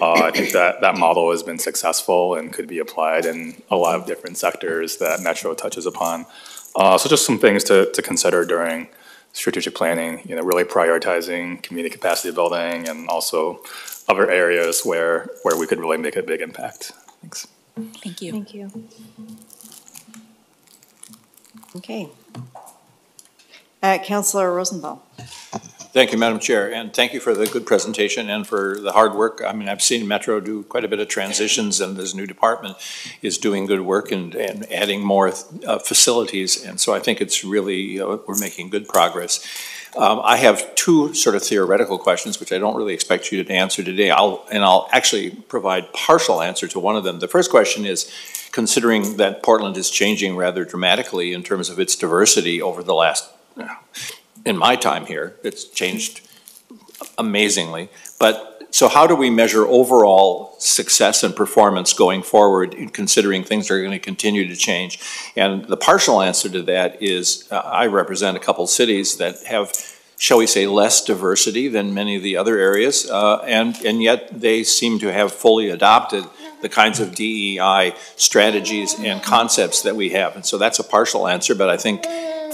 Uh, I think that that model has been successful and could be applied in a lot of different sectors that Metro touches upon. Uh, so just some things to, to consider during strategic planning, you know, really prioritizing community capacity building and also other areas where, where we could really make a big impact. Thanks. Thank you. Thank you. Okay. Uh, Councilor Rosenthal. Thank you, Madam Chair, and thank you for the good presentation and for the hard work. I mean, I've seen Metro do quite a bit of transitions, and this new department is doing good work and, and adding more uh, facilities, and so I think it's really, uh, we're making good progress. Um, I have two sort of theoretical questions, which I don't really expect you to answer today. I'll, and I'll actually provide partial answer to one of them. The first question is, considering that Portland is changing rather dramatically in terms of its diversity over the last in my time here, it's changed amazingly. But, so how do we measure overall success and performance going forward in considering things are going to continue to change? And the partial answer to that is, uh, I represent a couple cities that have, shall we say, less diversity than many of the other areas, uh, and, and yet they seem to have fully adopted the kinds of DEI strategies and concepts that we have. And so that's a partial answer, but I think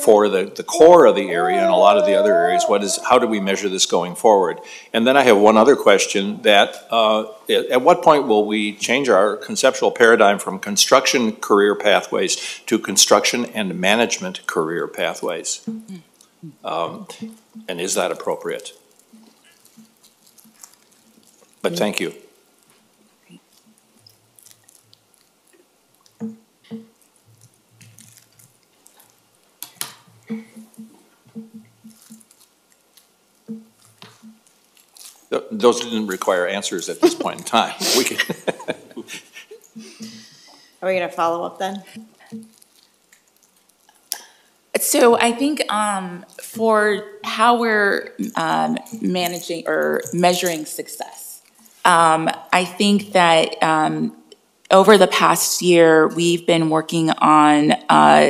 for the, the core of the area and a lot of the other areas, what is, how do we measure this going forward? And then I have one other question that, uh, at, at what point will we change our conceptual paradigm from construction career pathways to construction and management career pathways? Um, and is that appropriate? But thank you. Th- Those didn't require answers at this point in time. *laughs* We can, Are we gonna follow up then? So I think um, for how we're um, managing or measuring success, um, I think that um, over the past year, we've been working on uh,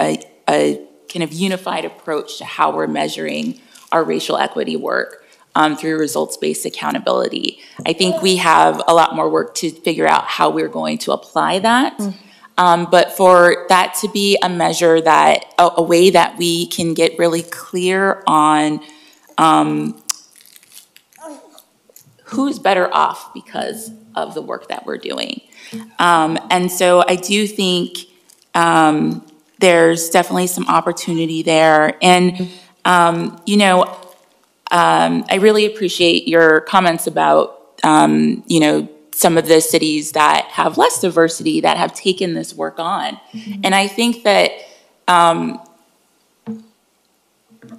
a, a kind of unified approach to how we're measuring our racial equity work um, through results-based accountability. I think we have a lot more work to figure out how we're going to apply that. Um, but for that to be a measure that, a, a way that we can get really clear on um, who's better off because of the work that we're doing. Um, and so I do think um, there's definitely some opportunity there. And, um, you know, um, I really appreciate your comments about, um, you know, some of the cities that have less diversity that have taken this work on. And I think that um,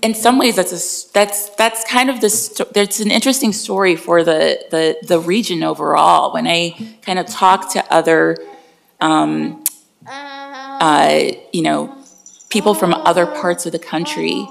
in some ways that's a that's that's kind of the sto- that's an interesting story for the the the region overall. When I kind of talk to other um, uh, you know people from other parts of the country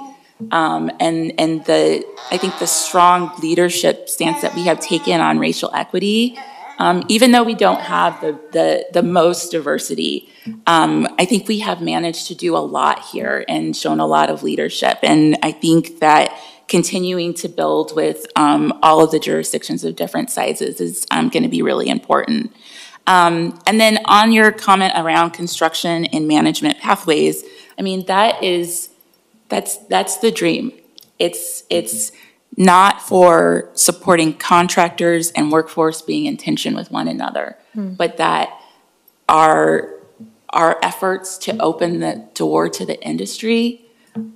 um, and and the I think the strong leadership stance that we have taken on racial equity, um, even though we don't have the the, the most diversity, um, I think we have managed to do a lot here and shown a lot of leadership. And I think that continuing to build with um, all of the jurisdictions of different sizes is um, going to be really important. Um, and then on your comment around construction and management pathways, I mean that is that's that's the dream. It's it's not for supporting contractors and workforce being in tension with one another, Hmm. but that our our efforts to open the door to the industry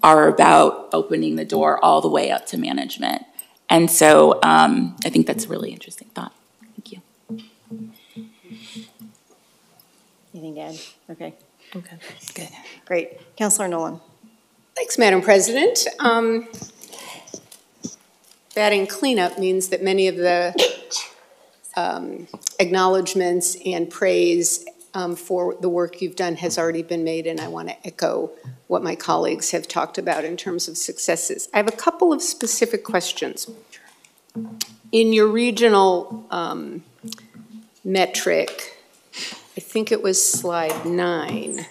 are about opening the door all the way up to management. And so um, I think that's a really interesting thought. Thank you. Anything to add? Okay, Okay. Good. great. Councilor Nolan? Thanks, Madam President. Um, Batting cleanup means that many of the um, acknowledgements and praise um, for the work you've done has already been made, and I want to echo what my colleagues have talked about in terms of successes. I have a couple of specific questions. In your regional um, metric, I think it was slide nine,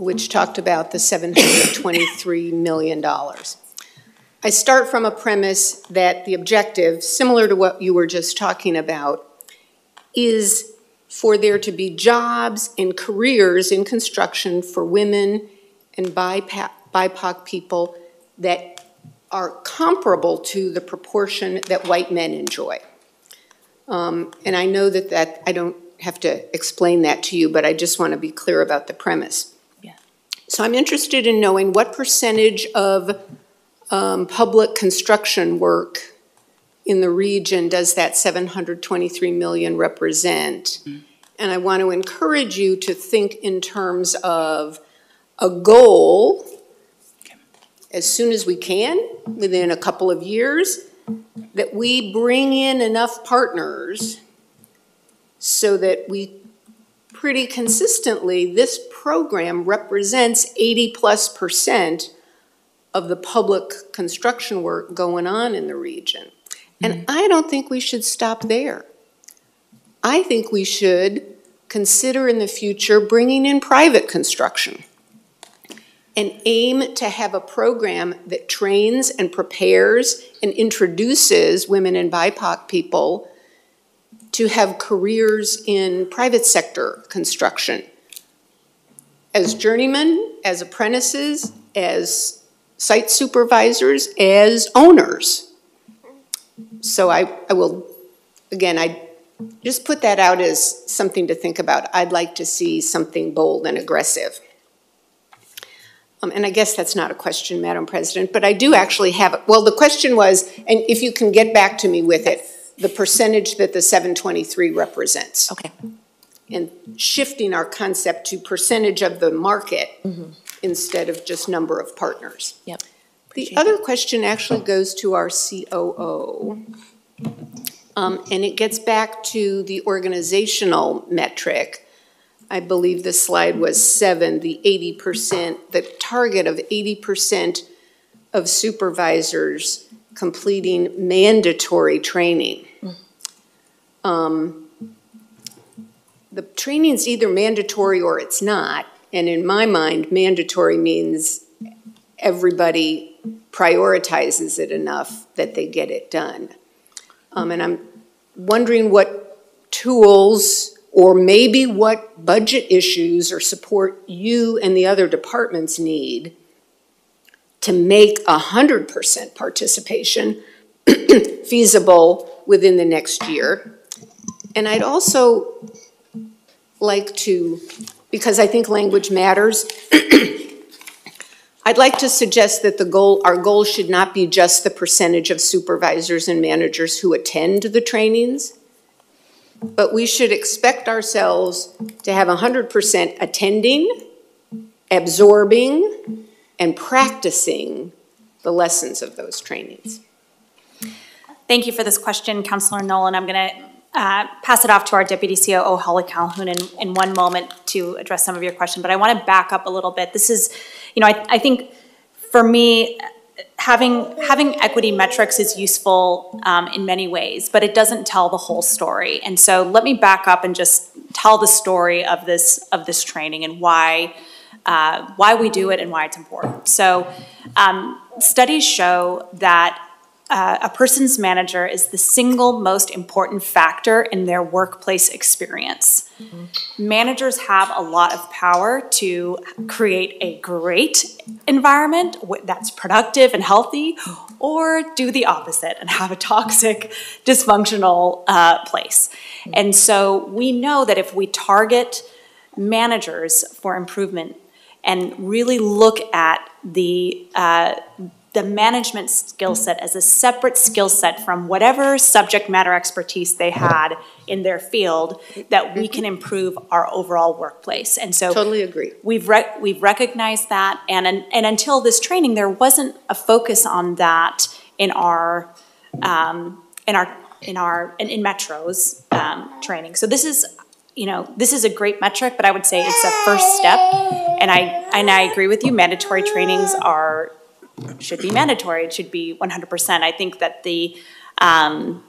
which talked about the $723 million. I start from a premise that the objective, similar to what you were just talking about, is for there to be jobs and careers in construction for women and BIPOC people that are comparable to the proportion that white men enjoy. Um, And I know that that, I don't have to explain that to you, but I just want to be clear about the premise. So I'm interested in knowing what percentage of um, public construction work in the region does that 723 million represent? And I want to encourage you to think in terms of a goal as soon as we can, within a couple of years, that we bring in enough partners so that we pretty consistently, this program represents 80-plus percent of the public construction work going on in the region. And mm-hmm. I don't think we should stop there. I think we should consider in the future bringing in private construction and aim to have a program that trains and prepares and introduces women and BIPOC people to have careers in private sector construction as journeymen, as apprentices, as site supervisors, as owners. So I, I will, again, I just put that out as something to think about. I'd like to see something bold and aggressive. Um, and I guess that's not a question, Madam President, but I do actually have, it. well, the question was, and if you can get back to me with it, the percentage that the seven twenty-three represents. Okay. And shifting our concept to percentage of the market instead of just number of partners. Mm-hmm. Yep. The other question actually goes to our COO. Um, and it gets back to the organizational metric. I believe the slide was seven, the eighty percent, the target of eighty percent of supervisors completing mandatory training. Um, the training's either mandatory or it's not, and in my mind, mandatory means everybody prioritizes it enough that they get it done. Um, and I'm wondering what tools or maybe what budget issues or support you and the other departments need to make a hundred percent participation *clears throat* feasible within the next year. And I'd also like to, because I think language matters, *clears throat* I'd like to suggest that the goal, our goal should not be just the percentage of supervisors and managers who attend the trainings, but we should expect ourselves to have hundred percent attending, absorbing, and practicing the lessons of those trainings. Thank you for this question, Councilor Nolan. I'm going to uh, pass it off to our Deputy COO, Holly Calhoun, in, in one moment to address some of your question, but I want to back up a little bit. This is, you know, I, I think for me, having, having equity metrics is useful um, in many ways, but it doesn't tell the whole story. And so let me back up and just tell the story of this, of this training and why, uh, why we do it and why it's important. So um, studies show that uh, a person's manager is the single most important factor in their workplace experience. Managers have a lot of power to create a great environment that's productive and healthy, or do the opposite and have a toxic, dysfunctional uh, place. And so we know that if we target managers for improvement and really look at the uh, the management skill set as a separate skill set from whatever subject matter expertise they had in their field, that we can improve our overall workplace. And so Totally agree. we've rec- we've recognized that, and and until this training, there wasn't a focus on that in our um, in our in our in, in Metro's um, training. So this is you know this is a great metric, but I would say it's a first step. And I and I agree with you. Mandatory trainings are should be mandatory. It should be 100%. I think that the um,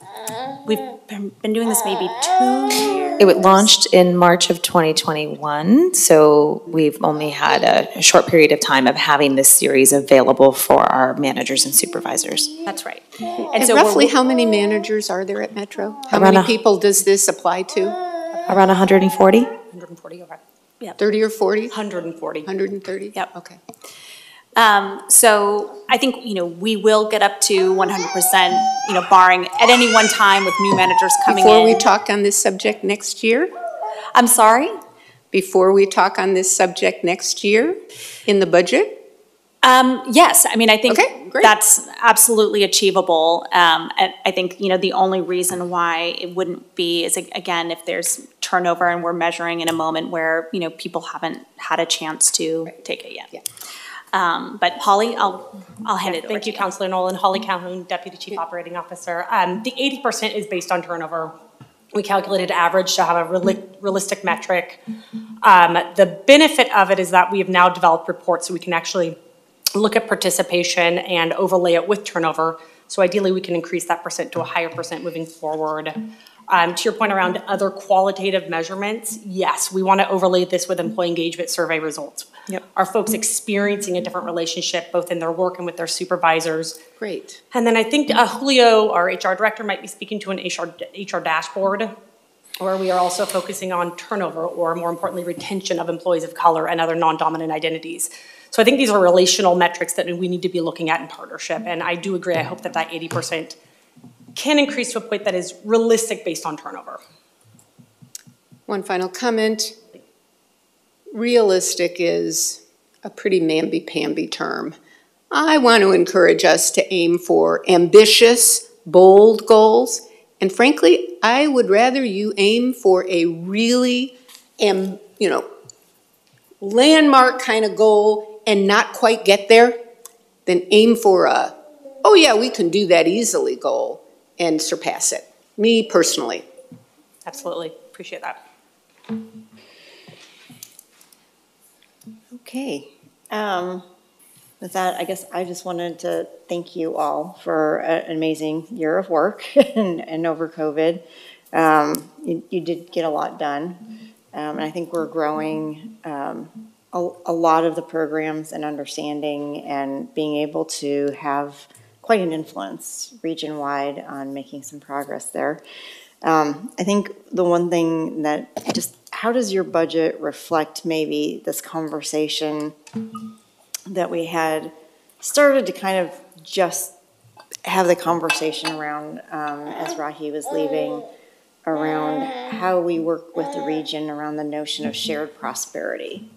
we've been been doing this maybe two years. It was launched in March of 2021, so we've only had a a short period of time of having this series available for our managers and supervisors. That's right. And so roughly how many managers are there at Metro? How many a- people does this apply to? Around 140? 140 over. Yep. 30 or 40? 140. 130? Yep. Okay. Um, so I think, you know, we will get up to 100%, you know, barring at any one time with new managers coming in. Before we talk on this subject next year? I'm sorry? Before we talk on this subject next year in the budget? Um, yes, I mean, I think Okay, great. that's absolutely achievable. Um, I, I think, you know, the only reason why it wouldn't be is, again, if there's turnover and we're measuring in a moment where, you know, people haven't had a chance to take it yet. Um, but Holly, I'll, I'll hand it over Thank to you, Councilor Nolan. Holly Calhoun, Deputy Chief Operating Officer. Um, the eighty percent is based on turnover. We calculated average to have a reali- realistic metric. Um, the benefit of it is that we have now developed reports so we can actually look at participation and overlay it with turnover. So ideally, we can increase that percent to a higher percent moving forward. Um, to your point around other qualitative measurements, yes, we want to overlay this with employee engagement survey results. Yep. Are folks experiencing a different relationship both in their work and with their supervisors? Great. And then I think uh, Julio, our HR director, might be speaking to an HR, HR dashboard where we are also focusing on turnover, or more importantly, retention of employees of color and other non-dominant identities. So I think these are relational metrics that we need to be looking at in partnership, and I do agree, I hope that that eighty percent can increase to a point that is realistic based on turnover. One final comment. Realistic is a pretty mamby-pamby term. I want to encourage us to aim for ambitious, bold goals. And frankly, I would rather you aim for a really, you know, landmark kind of goal and not quite get there then aim for a, oh yeah, we can do that easily goal and surpass it. Me personally. Absolutely, appreciate that. Okay. Um, With that, I guess I just wanted to thank you all for an amazing year of work *laughs* and and over COVID. Um, You you did get a lot done, Um, and I think we're growing um, a a lot of the programs and understanding and being able to have quite an influence region-wide on making some progress there. Um, I think the one thing that just, how does your budget reflect maybe this conversation that we had started to kind of just have the conversation around, um, as Raahi was leaving, around how we work with the region around the notion of shared prosperity.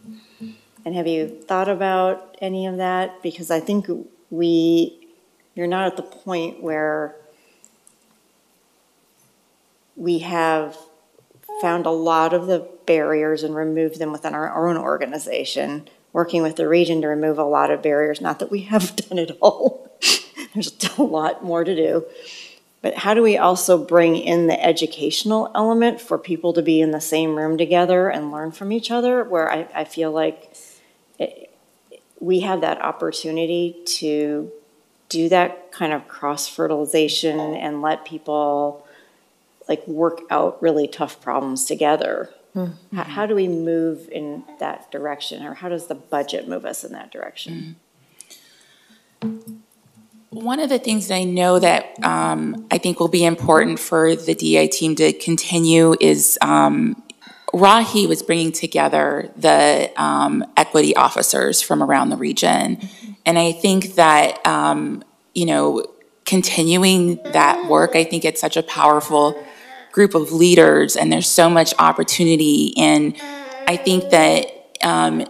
And have you thought about any of that? Because I think we, you're not at the point where we have found a lot of the barriers and removed them within our own organization, working with the region to remove a lot of barriers. Not that we have *laughs* done it all, *laughs* there's still a lot more to do. But how do we also bring in the educational element for people to be in the same room together and learn from each other? Where I, I feel like it, we have that opportunity to do that kind of cross fertilization and let people like work out really tough problems together. How, how do we move in that direction, or how does the budget move us in that direction? One of the things that I know that um, I think will be important for the DI team to continue is um, Raahi was bringing together the um, equity officers from around the region. And I think that, um, you know, continuing that work, I think it's such a powerful group of leaders and there's so much opportunity. And I think that um,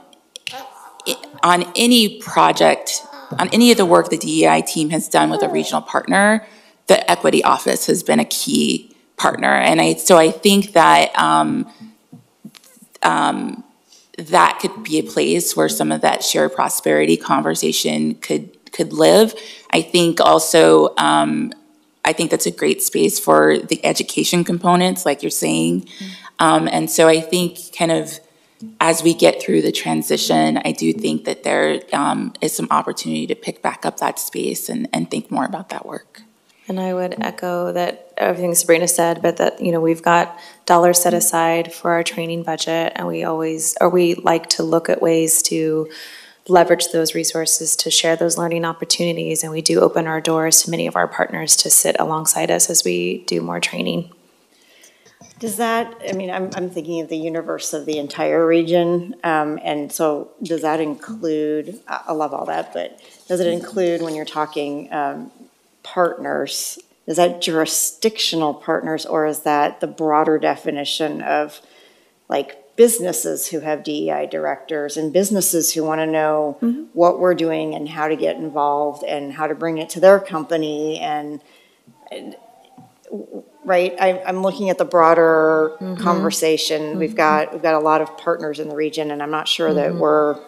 i- on any project, on any of the work the DEI team has done with a regional partner, the equity office has been a key partner. And I, so I think that um, um, that could be a place where some of that shared prosperity conversation could could live. I think also um, I think that's a great space for the education components, like you're saying. Um, and so I think kind of as we get through the transition, I do think that there um, is some opportunity to pick back up that space and, and think more about that work. And I would echo that, everything Sabrina said, but that, you know, we've got dollars set aside for our training budget, and we always, or we like to look at ways to leverage those resources to share those learning opportunities, and we do open our doors to many of our partners to sit alongside us as we do more training. Does that, I mean, I'm, I'm thinking of the universe of the entire region, um, and so does that include, I, love all that, but does it include when you're talking, um, partners? Is that jurisdictional partners, or is that the broader definition of, like, businesses who have DEI directors and businesses who want to know mm-hmm. what we're doing and how to get involved and how to bring it to their company and, and right? I, I'm looking at the broader mm-hmm. conversation. We've mm-hmm. got, we've got a lot of partners in the region, and I'm not sure that we're,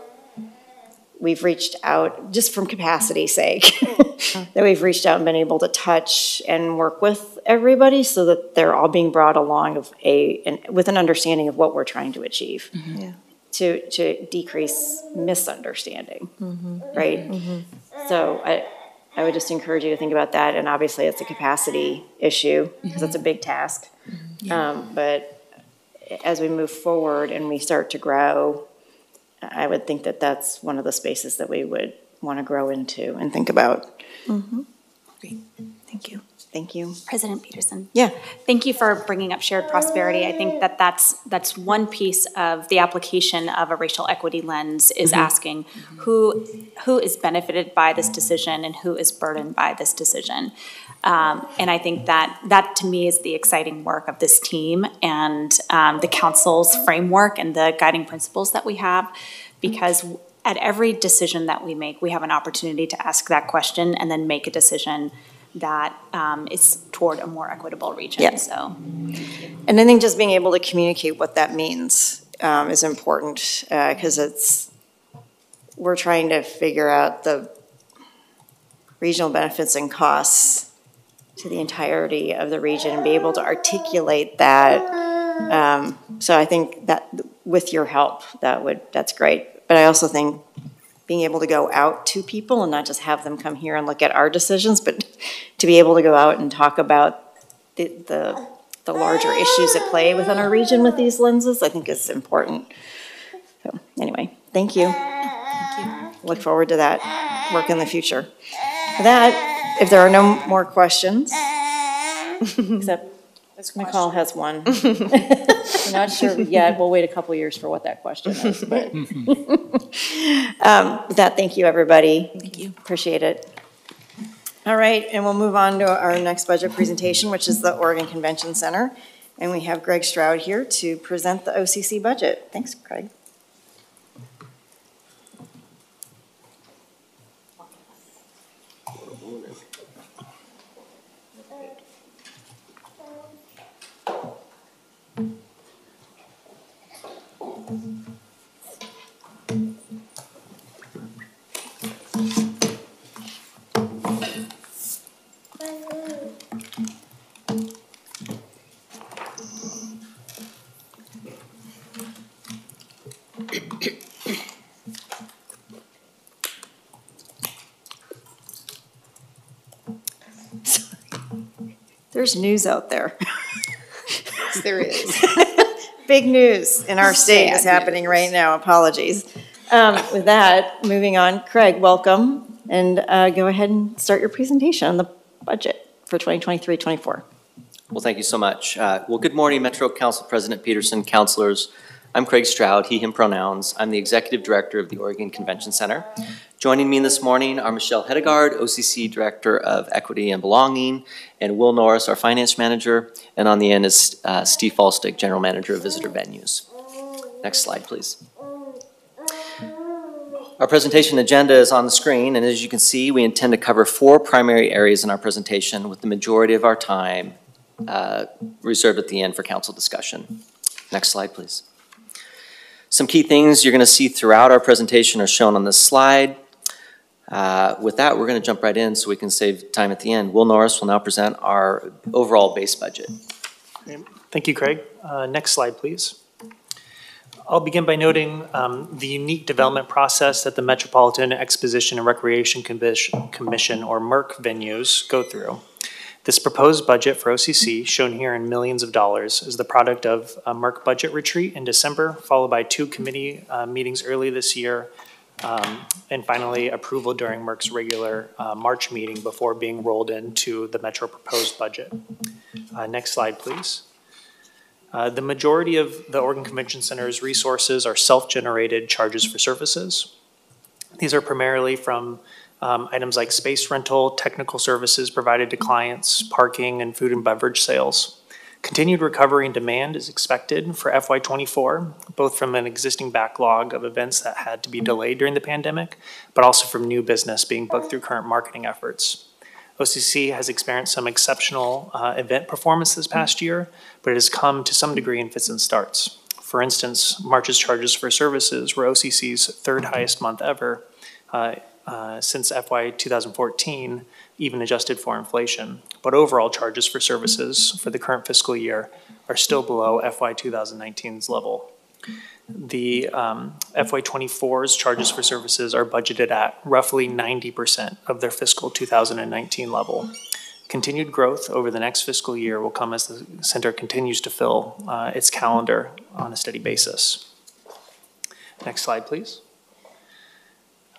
we've reached out, just from capacity mm-hmm. sake, mm-hmm. *laughs* that we've reached out and been able to touch and work with everybody so that they're all being brought along of a, and with an understanding of what we're trying to achieve. Mm-hmm. Yeah. To, to decrease misunderstanding, right? So I, I would just encourage you to think about that, and obviously it's a capacity issue, because it's a big task. Um, but as we move forward and we start to grow, I would think that that's one of the spaces that we would want to grow into and think about. Mm-hmm. Great, thank you. Thank you. President Peterson. Yeah. Thank you for bringing up shared prosperity. I think that that's, that's one piece of the application of a racial equity lens is Mhm. asking who, who is benefited by this decision and who is burdened by this decision. Um, and I think that, that to me is the exciting work of this team and, um, the council's framework and the guiding principles that we have. Because at every decision that we make, we have an opportunity to ask that question and then make a decision that um, is toward a more equitable region, Yeah. so. And I think just being able to communicate what that means um, is important, because it's, we're trying to figure out the regional benefits and costs to the entirety of the region and be able to articulate that. Um, So I think that with your help, that would, that's great. But I also think being able to go out to people and not just have them come here and look at our decisions, but *laughs* to be able to go out and talk about the, the, the larger issues at play within our region with these lenses, I think is important. So, anyway, thank you. Thank you. Look forward to that work in the future. With that, if there are no more questions, *laughs* except McCall has one. *laughs* We're not sure yet, we'll wait a couple years for what that question is, *laughs* but. Um, With that, thank you, everybody. Thank you. Appreciate it. All right, and we'll move on to our next budget presentation, which is the Oregon Convention Center. And we have Craig Stroud here to present the OCC budget. Thanks, Craig. There's news out there. Yes, there is. *laughs* Big news in our state is Sad happening right now. Apologies. Um, With that, moving on, Craig, welcome, and uh, go ahead and start your presentation on the budget for 2023-24. Well, thank you so much. Uh, Well, good morning, Metro Council President Peterson, councilors. I'm Craig Stroud, he, him pronouns. I'm the Executive Director of the Oregon Convention Center. Joining me this morning are Michelle Hedegaard, OCC Director of Equity and Belonging, and Will Norris, our Finance Manager. And on the end is uh, Steve Faulstich, General Manager of Visitor Venues. Next slide, please. Our presentation agenda is on the screen, and as you can see, we intend to cover four primary areas in our presentation, with the majority of our time uh, reserved at the end for council discussion. Next slide, please. Some key things you're going to see throughout our presentation are shown on this slide. Uh, With that, we're going to jump right in so we can save time at the end. Will Norris will now present our overall base budget. Thank you, Craig. Uh, Next slide, please. I'll begin by noting um, the unique development process that the Metropolitan Exposition and Recreation Commission- Commission, or MERC venues, go through. This proposed budget for OCC, shown here in millions of dollars, is the product of a MERC budget retreat in December, followed by two committee uh, meetings early this year, um, and finally approval during MERC's regular uh, March meeting before being rolled into the Metro proposed budget. Uh, Next slide, please. Uh, The majority of the Oregon Convention Center's resources are self-generated charges for services. These are primarily from um, items like space rental, technical services provided to clients, parking, and food and beverage sales. Continued recovery in demand is expected for FY '24, both from an existing backlog of events that had to be delayed during the pandemic, but also from new business being booked through current marketing efforts. OCC has experienced some exceptional uh, event performance this past year, but it has come to some degree in fits and starts. For instance, March's charges for services were OCC's third highest month ever uh, uh, since FY 2014, even adjusted for inflation. But overall charges for services for the current fiscal year are still below FY 2019's level. The um, FY '24's charges for services are budgeted at roughly 90% of their fiscal 2019 level. Continued growth over the next fiscal year will come as the center continues to fill uh, its calendar on a steady basis. Next slide, please.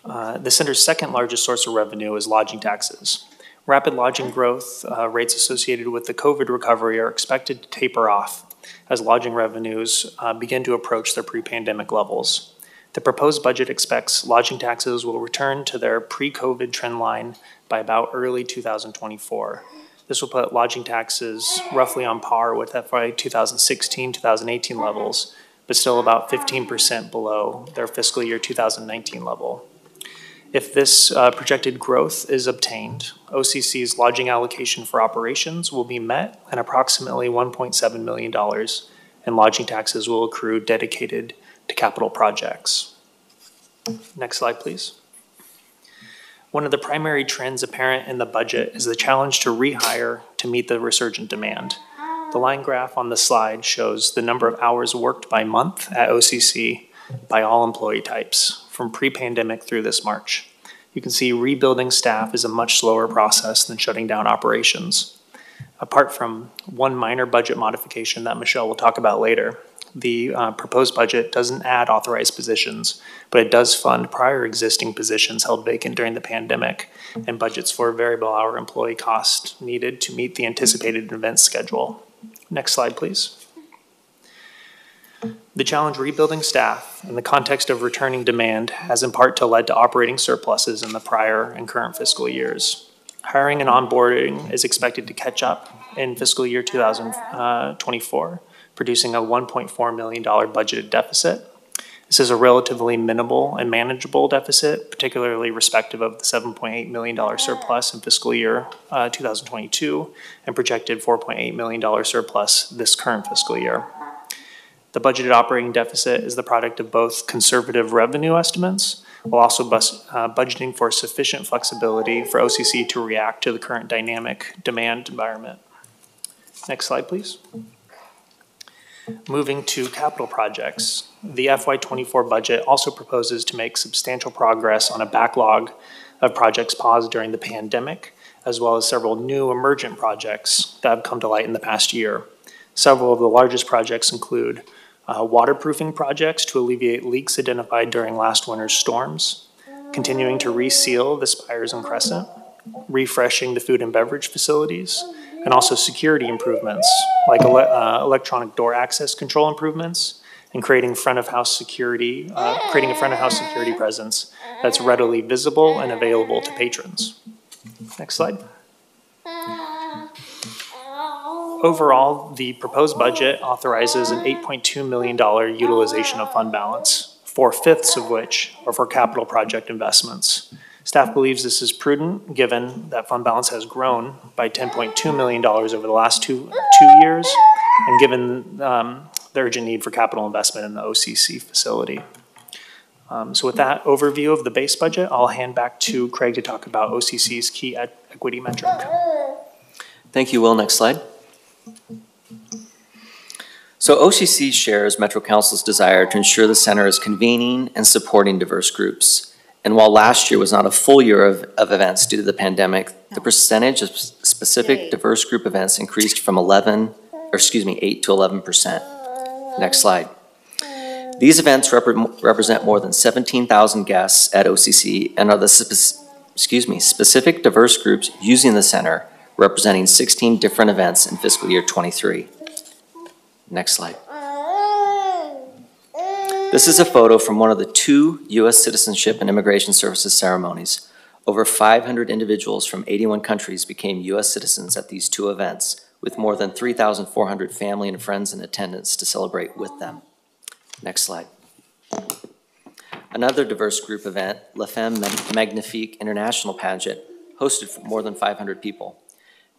Uh, The center's second largest source of revenue is lodging taxes. Rapid lodging growth uh, rates associated with the COVID recovery are expected to taper off as lodging revenues uh, begin to approach their pre-pandemic levels. The proposed budget expects lodging taxes will return to their pre-COVID trend line by about early 2024. This will put lodging taxes roughly on par with FY 2016, 2018 levels, but still about 15% below their fiscal year 2019 level. If this uh, projected growth is obtained, OCC's lodging allocation for operations will be met and approximately $1.7 million in lodging taxes will accrue dedicated to capital projects. Next slide, please. One of the primary trends apparent in the budget is the challenge to rehire to meet the resurgent demand. The line graph on the slide shows the number of hours worked by month at OCC by all employee types from pre-pandemic through this March. You can see rebuilding staff is a much slower process than shutting down operations. Apart from one minor budget modification that Michelle will talk about later, the uh, proposed budget doesn't add authorized positions, but it does fund prior existing positions held vacant during the pandemic and budgets for variable hour employee cost needed to meet the anticipated event schedule. Next slide, please. The challenge rebuilding staff in the context of returning demand has in part to led to operating surpluses in the prior and current fiscal years. Hiring and onboarding is expected to catch up in fiscal year 2024 producing a $1.4 million budgeted deficit. This is a relatively minimal and manageable deficit, particularly respective of the $7.8 million surplus in fiscal year uh, 2022 and projected $4.8 million surplus this current fiscal year. The budgeted operating deficit is the product of both conservative revenue estimates while also bus, uh, budgeting for sufficient flexibility for OCC to react to the current dynamic demand environment. Next slide, please. Moving to capital projects, the FY24 budget also proposes to make substantial progress on a backlog of projects paused during the pandemic, as well as several new emergent projects that have come to light in the past year. Several of the largest projects include uh, waterproofing projects to alleviate leaks identified during last winter's storms, continuing to reseal the spires and crescent, refreshing the food and beverage facilities, and also security improvements like ele uh, electronic door access control improvements and creating front of house security, uh, creating a front of house security presence that's readily visible and available to patrons. Next slide. Overall, the proposed budget authorizes an $8.2 million utilization of fund balance, four fifths of which are for capital project investments. Staff believes this is prudent, given that fund balance has grown by $10.2 million over the last two, two years, and given um, the urgent need for capital investment in the OCC facility. Um, so with that overview of the base budget, I'll hand back to Craig to talk about OCC's key equity metric. Thank you, Will. Next slide. So OCC shares Metro Council's desire to ensure the center is convening and supporting diverse groups. And while last year was not a full year of, of events due to the pandemic, the percentage of specific diverse group events increased from 11, or excuse me, 8 to 11%. Next slide. These events rep represent more than 17,000 guests at OCC and are the excuse me, specific diverse groups using the center, representing 16 different events in fiscal year 23. Next slide. This is a photo from one of the two U.S. Citizenship and Immigration Services ceremonies. Over 500 individuals from 81 countries became U.S. citizens at these two events, with more than 3,400 family and friends in attendance to celebrate with them. Next slide. Another diverse group event, La Femme Magnifique International Pageant, hosted more than 500 people.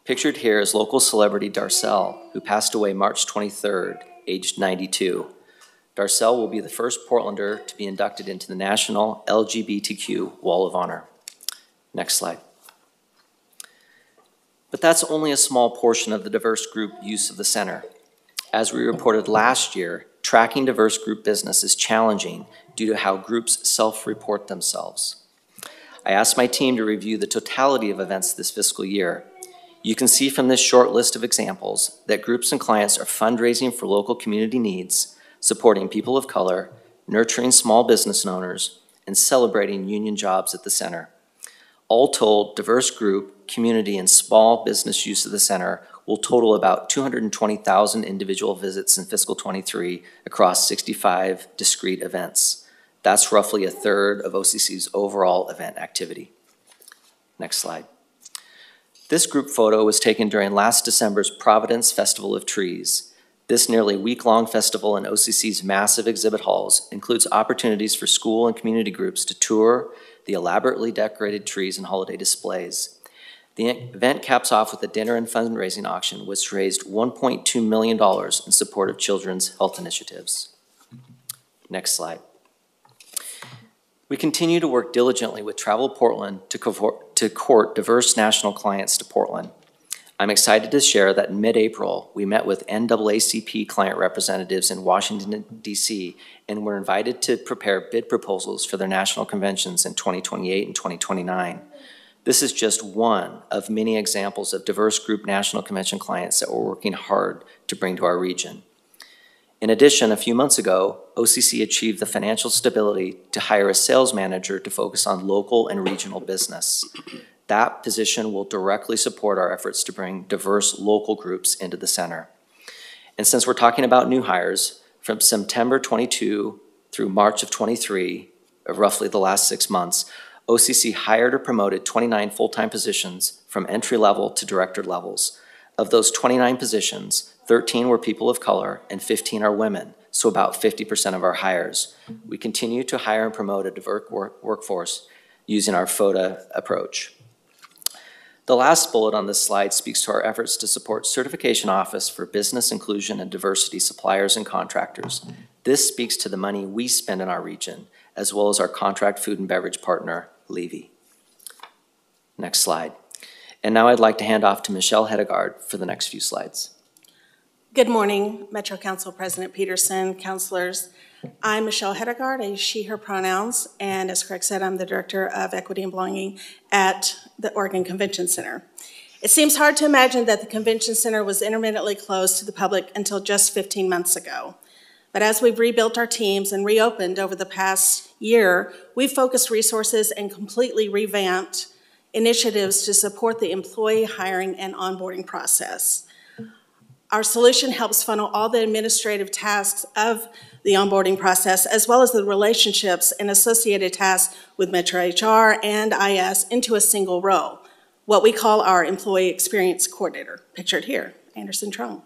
Pictured here is local celebrity Darcelle, who passed away March 23rd, aged 92. Darcelle will be the first Portlander to be inducted into the National LGBTQ Wall of Honor. Next slide. But that's only a small portion of the diverse group use of the center. As we reported last year, tracking diverse group business is challenging due to how groups self-report themselves. I asked my team to review the totality of events this fiscal year. You can see from this short list of examples that groups and clients are fundraising for local community needs, supporting people of color, nurturing small business owners, and celebrating union jobs at the center. All told, diverse group, community, and small business use of the center will total about 220,000 individual visits in fiscal '23 across 65 discrete events. That's roughly a third of OCC's overall event activity. Next slide. This group photo was taken during last December's Providence Festival of Trees. This nearly week-long festival in OCC's massive exhibit halls includes opportunities for school and community groups to tour the elaborately decorated trees and holiday displays. The event caps off with a dinner and fundraising auction, which raised $1.2 million in support of children's health initiatives. Next slide. We continue to work diligently with Travel Portland to, to court diverse national clients to Portland. I'm excited to share that in mid-April, we met with NAACP client representatives in Washington, D.C., and were invited to prepare bid proposals for their national conventions in 2028 and 2029. This is just one of many examples of diverse group national convention clients that we're working hard to bring to our region. In addition, a few months ago, OCC achieved the financial stability to hire a sales manager to focus on local and regional business. That position will directly support our efforts to bring diverse local groups into the center. And since we're talking about new hires, from September 22 through March of 23, roughly the last six months, OCC hired or promoted 29 full-time positions from entry level to director levels. Of those 29 positions, 13 were people of color and 15 are women, so about 50% of our hires. We continue to hire and promote a diverse work workforce using our FOTA approach. The last bullet on this slide speaks to our efforts to support Certification Office for Business Inclusion and Diversity suppliers and contractors. This speaks to the money we spend in our region, as well as our contract food and beverage partner, Levy. Next slide. And now I'd like to hand off to Michelle Hedegaard for the next few slides. Good morning, Metro Council President Peterson, councilors. I'm Michelle Hedegaard. I use she, her pronouns. And as Craig said, I'm the Director of Equity and Belonging at the Oregon Convention Center. It seems hard to imagine that the Convention Center was intermittently closed to the public until just 15 months ago. But as we've rebuilt our teams and reopened over the past year, we've focused resources and completely revamped initiatives to support the employee hiring and onboarding process. Our solution helps funnel all the administrative tasks of the onboarding process, as well as the relationships and associated tasks with Metro HR and IS into a single role, what we call our Employee Experience Coordinator, pictured here, Anderson Trone.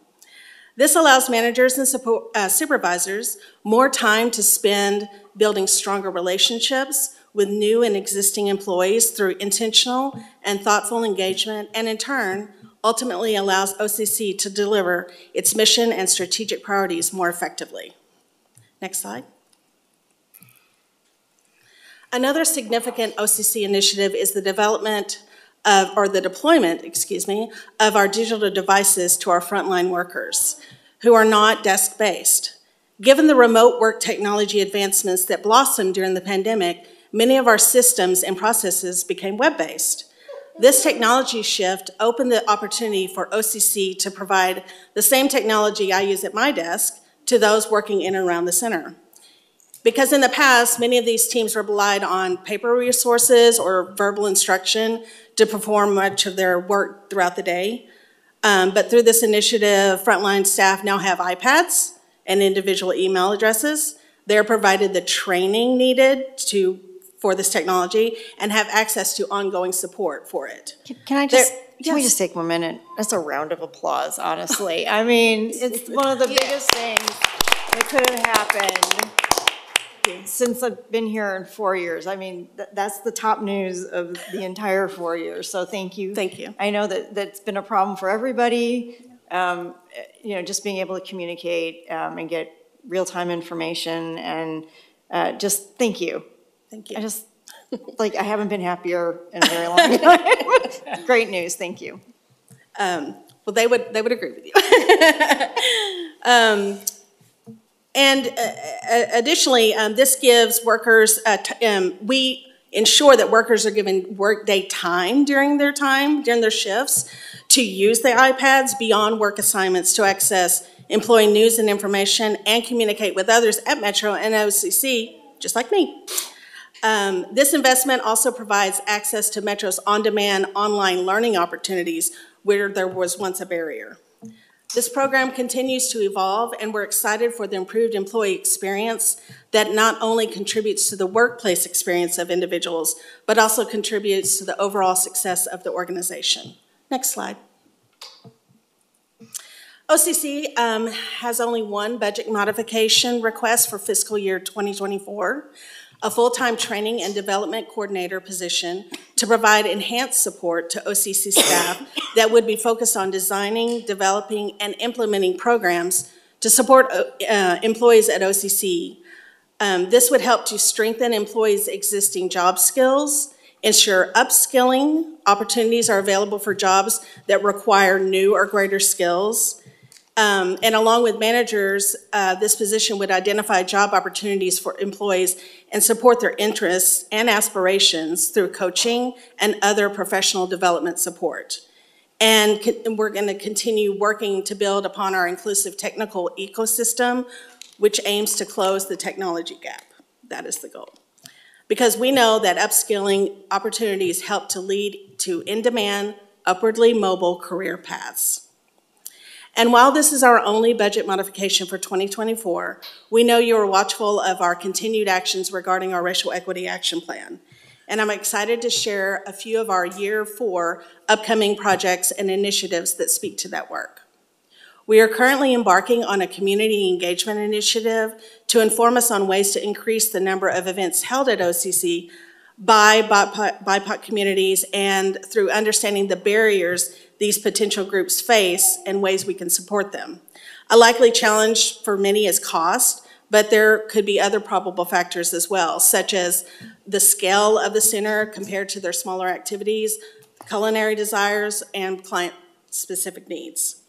This allows managers and support, uh, supervisors more time to spend building stronger relationships with new and existing employees through intentional and thoughtful engagement, and in turn, ultimately allows OCC to deliver its mission and strategic priorities more effectively. Next slide. Another significant OCC initiative is the development of, or the deployment, excuse me, of our digital devices to our frontline workers who are not desk-based. Given the remote work technology advancements that blossomed during the pandemic, many of our systems and processes became web-based. This technology shift opened the opportunity for OCC to provide the same technology I use at my desk to those working in and around the center. Because in the past, many of these teams relied on paper resources or verbal instruction to perform much of their work throughout the day. Um, but through this initiative, frontline staff now have iPads and individual email addresses. They're provided the training needed to for this technology and have access to ongoing support for it. Can, can I just, can we just take one minute? That's a round of applause, honestly. I mean, *laughs* it's one of the biggest things that could have happened since I've been here in four years. I mean, th that's the top news of the entire four years, so thank you. Thank you. I know that that's been a problem for everybody, um, you know, just being able to communicate um, and get real-time information and uh, just thank you. Thank you. I just, like, I haven't been happier in a very long *laughs* time. Great news, thank you. Um, well, they would, they would agree with you. *laughs* um, and uh, additionally, um, this gives workers, uh, um, we ensure that workers are given workday time during their time, during their shifts, to use the iPads beyond work assignments to access employee news and information and communicate with others at Metro and OCC, just like me. Um, This investment also provides access to Metro's on-demand online learning opportunities where there was once a barrier. This program continues to evolve, and we're excited for the improved employee experience that not only contributes to the workplace experience of individuals, but also contributes to the overall success of the organization. Next slide. OCC um, has only one budget modification request for fiscal year 2024, a full-time training and development coordinator position to provide enhanced support to OCC staff that would be focused on designing, developing, and implementing programs to support uh, employees at OCC. Um, this would help to strengthen employees' existing job skills, ensure upskilling opportunities are available for jobs that require new or greater skills, um, and along with managers, uh, this position would identify job opportunities for employees and support their interests and aspirations through coaching and other professional development support. And we're going to continue working to build upon our inclusive technical ecosystem, which aims to close the technology gap. That is the goal. Because we know that upskilling opportunities help to lead to in-demand, upwardly mobile career paths. And while this is our only budget modification for 2024, we know you are watchful of our continued actions regarding our racial equity action plan. And I'm excited to share a few of our year four upcoming projects and initiatives that speak to that work. We are currently embarking on a community engagement initiative to inform us on ways to increase the number of events held at OCC by BIPOC, communities and through understanding the barriers these potential groups face and ways we can support them. A likely challenge for many is cost, but there could be other probable factors as well, such as the scale of the center compared to their smaller activities, culinary desires, and client-specific needs.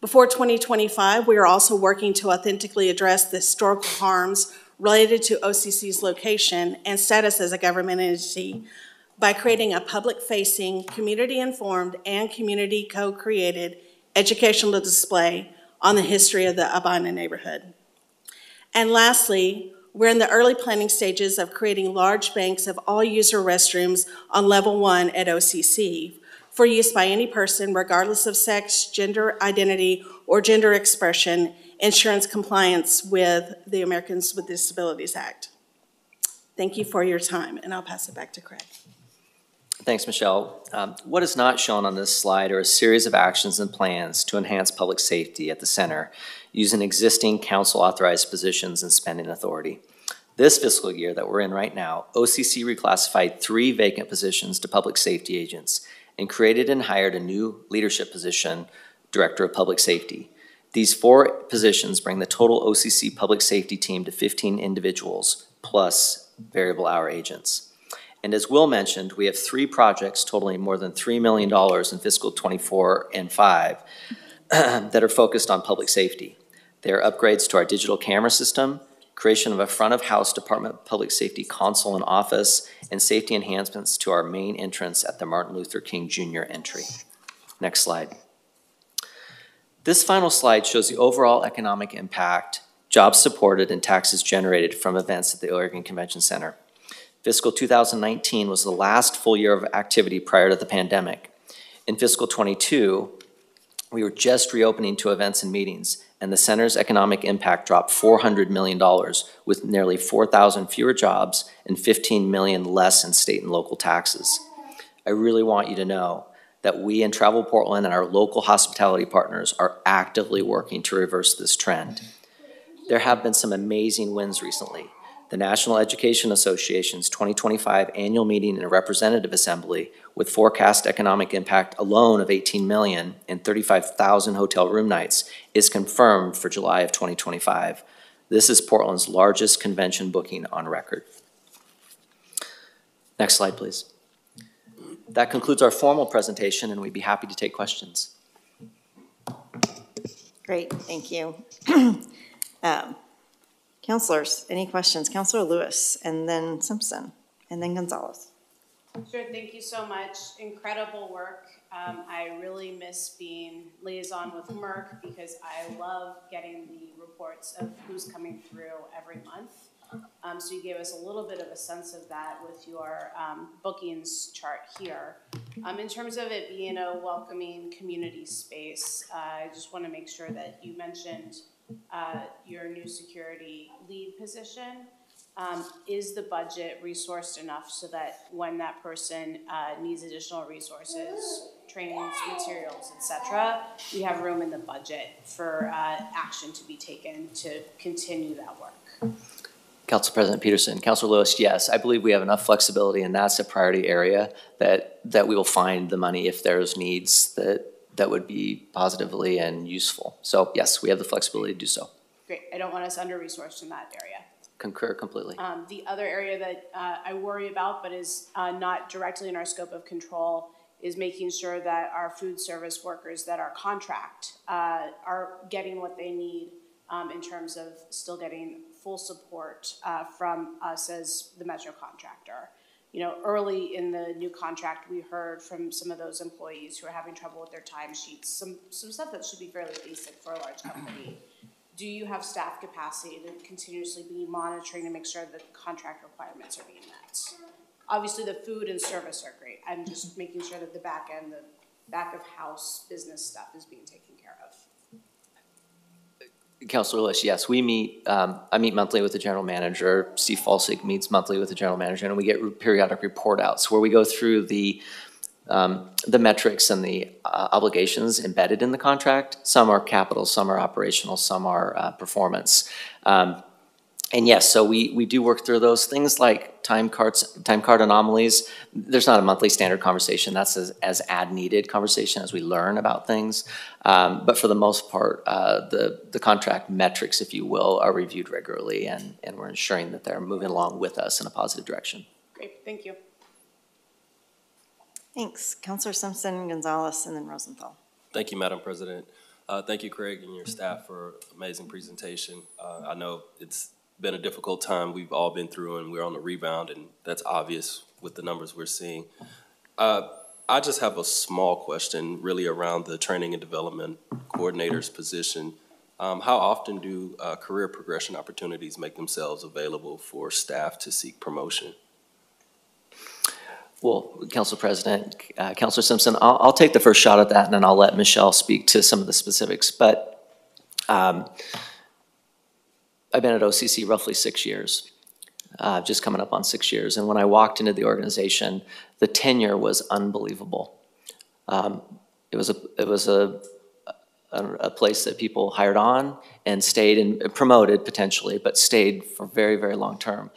Before 2025, we are also working to authentically address the historical harms related to OCC's location and status as a government entity by creating a public-facing, community-informed, and community co-created educational display on the history of the Albina neighborhood. And lastly, we're in the early planning stages of creating large banks of all-user restrooms on level one at OCC for use by any person regardless of sex, gender identity, or gender expression, insurance compliance with the Americans with Disabilities Act. Thank you for your time, and I'll pass it back to Craig. Thanks, Michelle. Um, what is not shown on this slide are a series of actions and plans to enhance public safety at the center using existing council-authorized positions and spending authority. This fiscal year that we're in right now, OCC reclassified three vacant positions to public safety agents and created and hired a new leadership position, Director of Public Safety. These four positions bring the total OCC public safety team to 15 individuals plus variable hour agents. And as Will mentioned, we have three projects totaling more than $3 million in fiscal 24 and 5 *clears throat* that are focused on public safety. They are upgrades to our digital camera system, creation of a Department of Public Safety console and office, and safety enhancements to our main entrance at the Martin Luther King Jr. entry. Next slide. This final slide shows the overall economic impact, jobs supported, and taxes generated from events at the Oregon Convention Center. Fiscal 2019 was the last full year of activity prior to the pandemic. In fiscal 22, we were just reopening to events and meetings, and the center's economic impact dropped $400 million, with nearly 4,000 fewer jobs and 15 million less in state and local taxes. I really want you to know that we in Travel Portland and our local hospitality partners are actively working to reverse this trend. There have been some amazing wins recently the National Education Association's 2025 annual meeting and representative assembly with forecast economic impact alone of 18 million and 35,000 hotel room nights is confirmed for July of 2025. This is Portland's largest convention booking on record. Next slide, please. That concludes our formal presentation, and we'd be happy to take questions. Great, thank you. *clears throat* um, Councilors, any questions? Councilor Lewis, and then Simpson, and then Gonzalez. Sure, thank you so much. Incredible work. Um, I really miss being liaison with MERC because I love getting the reports of who's coming through every month. Um, so you gave us a little bit of a sense of that with your, um, bookings chart here. Um, in terms of it being a welcoming community space, uh, I just want to make sure that you mentioned, uh, your new security lead position. Um, is the budget resourced enough so that when that person, uh, needs additional resources, trainings, materials, etc., we have room in the budget for, uh, action to be taken to continue that work? Council President Peterson, Councilor Lewis, yes, I believe we have enough flexibility and that's a priority area that, that we will find the money if there's needs that, that would be positively and useful. So yes, we have the flexibility to do so. Great, I don't want us under-resourced in that area. Concur completely. Um, the other area that, uh, I worry about, but is, uh, not directly in our scope of control, is making sure that our food service workers that are contract, uh, are getting what they need, um, in terms of still getting full support, uh, from us as the Metro contractor. You know, early in the new contract, we heard from some of those employees who are having trouble with their timesheets, some, some stuff that should be fairly basic for a large company. Do you have staff capacity to continuously be monitoring to make sure that contract requirements are being met? Obviously, the food and service are great. I'm just making sure that the back end, the back of house business stuff is being taken care of. Councilor Lewis, yes, we meet, um, I meet monthly with the general manager. Steve Faulstich meets monthly with the general manager, and we get periodic report outs where we go through the, um, the metrics and the uh, obligations embedded in the contract. Some are capital, some are operational, some are uh, performance. Um, and yes, so we, we do work through those things like time cards, time card anomalies. There's not a monthly standard conversation. That's as, as ad needed conversation as we learn about things. Um, but for the most part, uh, the, the contract metrics, if you will, are reviewed regularly and, and we're ensuring that they're moving along with us in a positive direction. Great, thank you. Thanks. Councilor Simpson, Gonzalez, and then Rosenthal. Thank you, Madam President. Uh, thank you, Craig, and your staff for amazing presentation. Uh, I know it's been a difficult time we've all been through, and we're on the rebound, and that's obvious with the numbers we're seeing. Uh, I just have a small question, really around the training and development coordinator's position. Um, how often do uh, career progression opportunities make themselves available for staff to seek promotion? Well, Council President, uh, Councilor Simpson, I'll, I'll take the first shot at that, and then I'll let Michelle speak to some of the specifics. But um, I've been at OCC roughly six years, uh, just coming up on six years. And when I walked into the organization, the tenure was unbelievable. Um, it was a it was a, a, a place that people hired on and stayed and promoted potentially, but stayed for very very long term.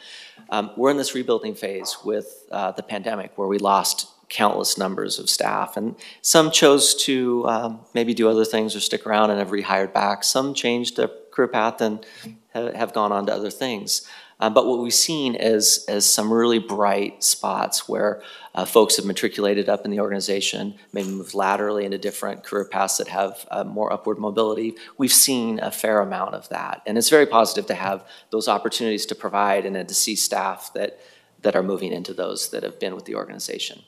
Um, we're in this rebuilding phase with uh, the pandemic where we lost countless numbers of staff, and some chose to um, maybe do other things or stick around and have rehired back. Some changed their career path and have gone on to other things. Um, but what we've seen is, is some really bright spots where uh, folks have matriculated up in the organization, maybe moved laterally into different career paths that have uh, more upward mobility. We've seen a fair amount of that. And it's very positive to have those opportunities to provide and to see staff that, that are moving into those that have been with the organization.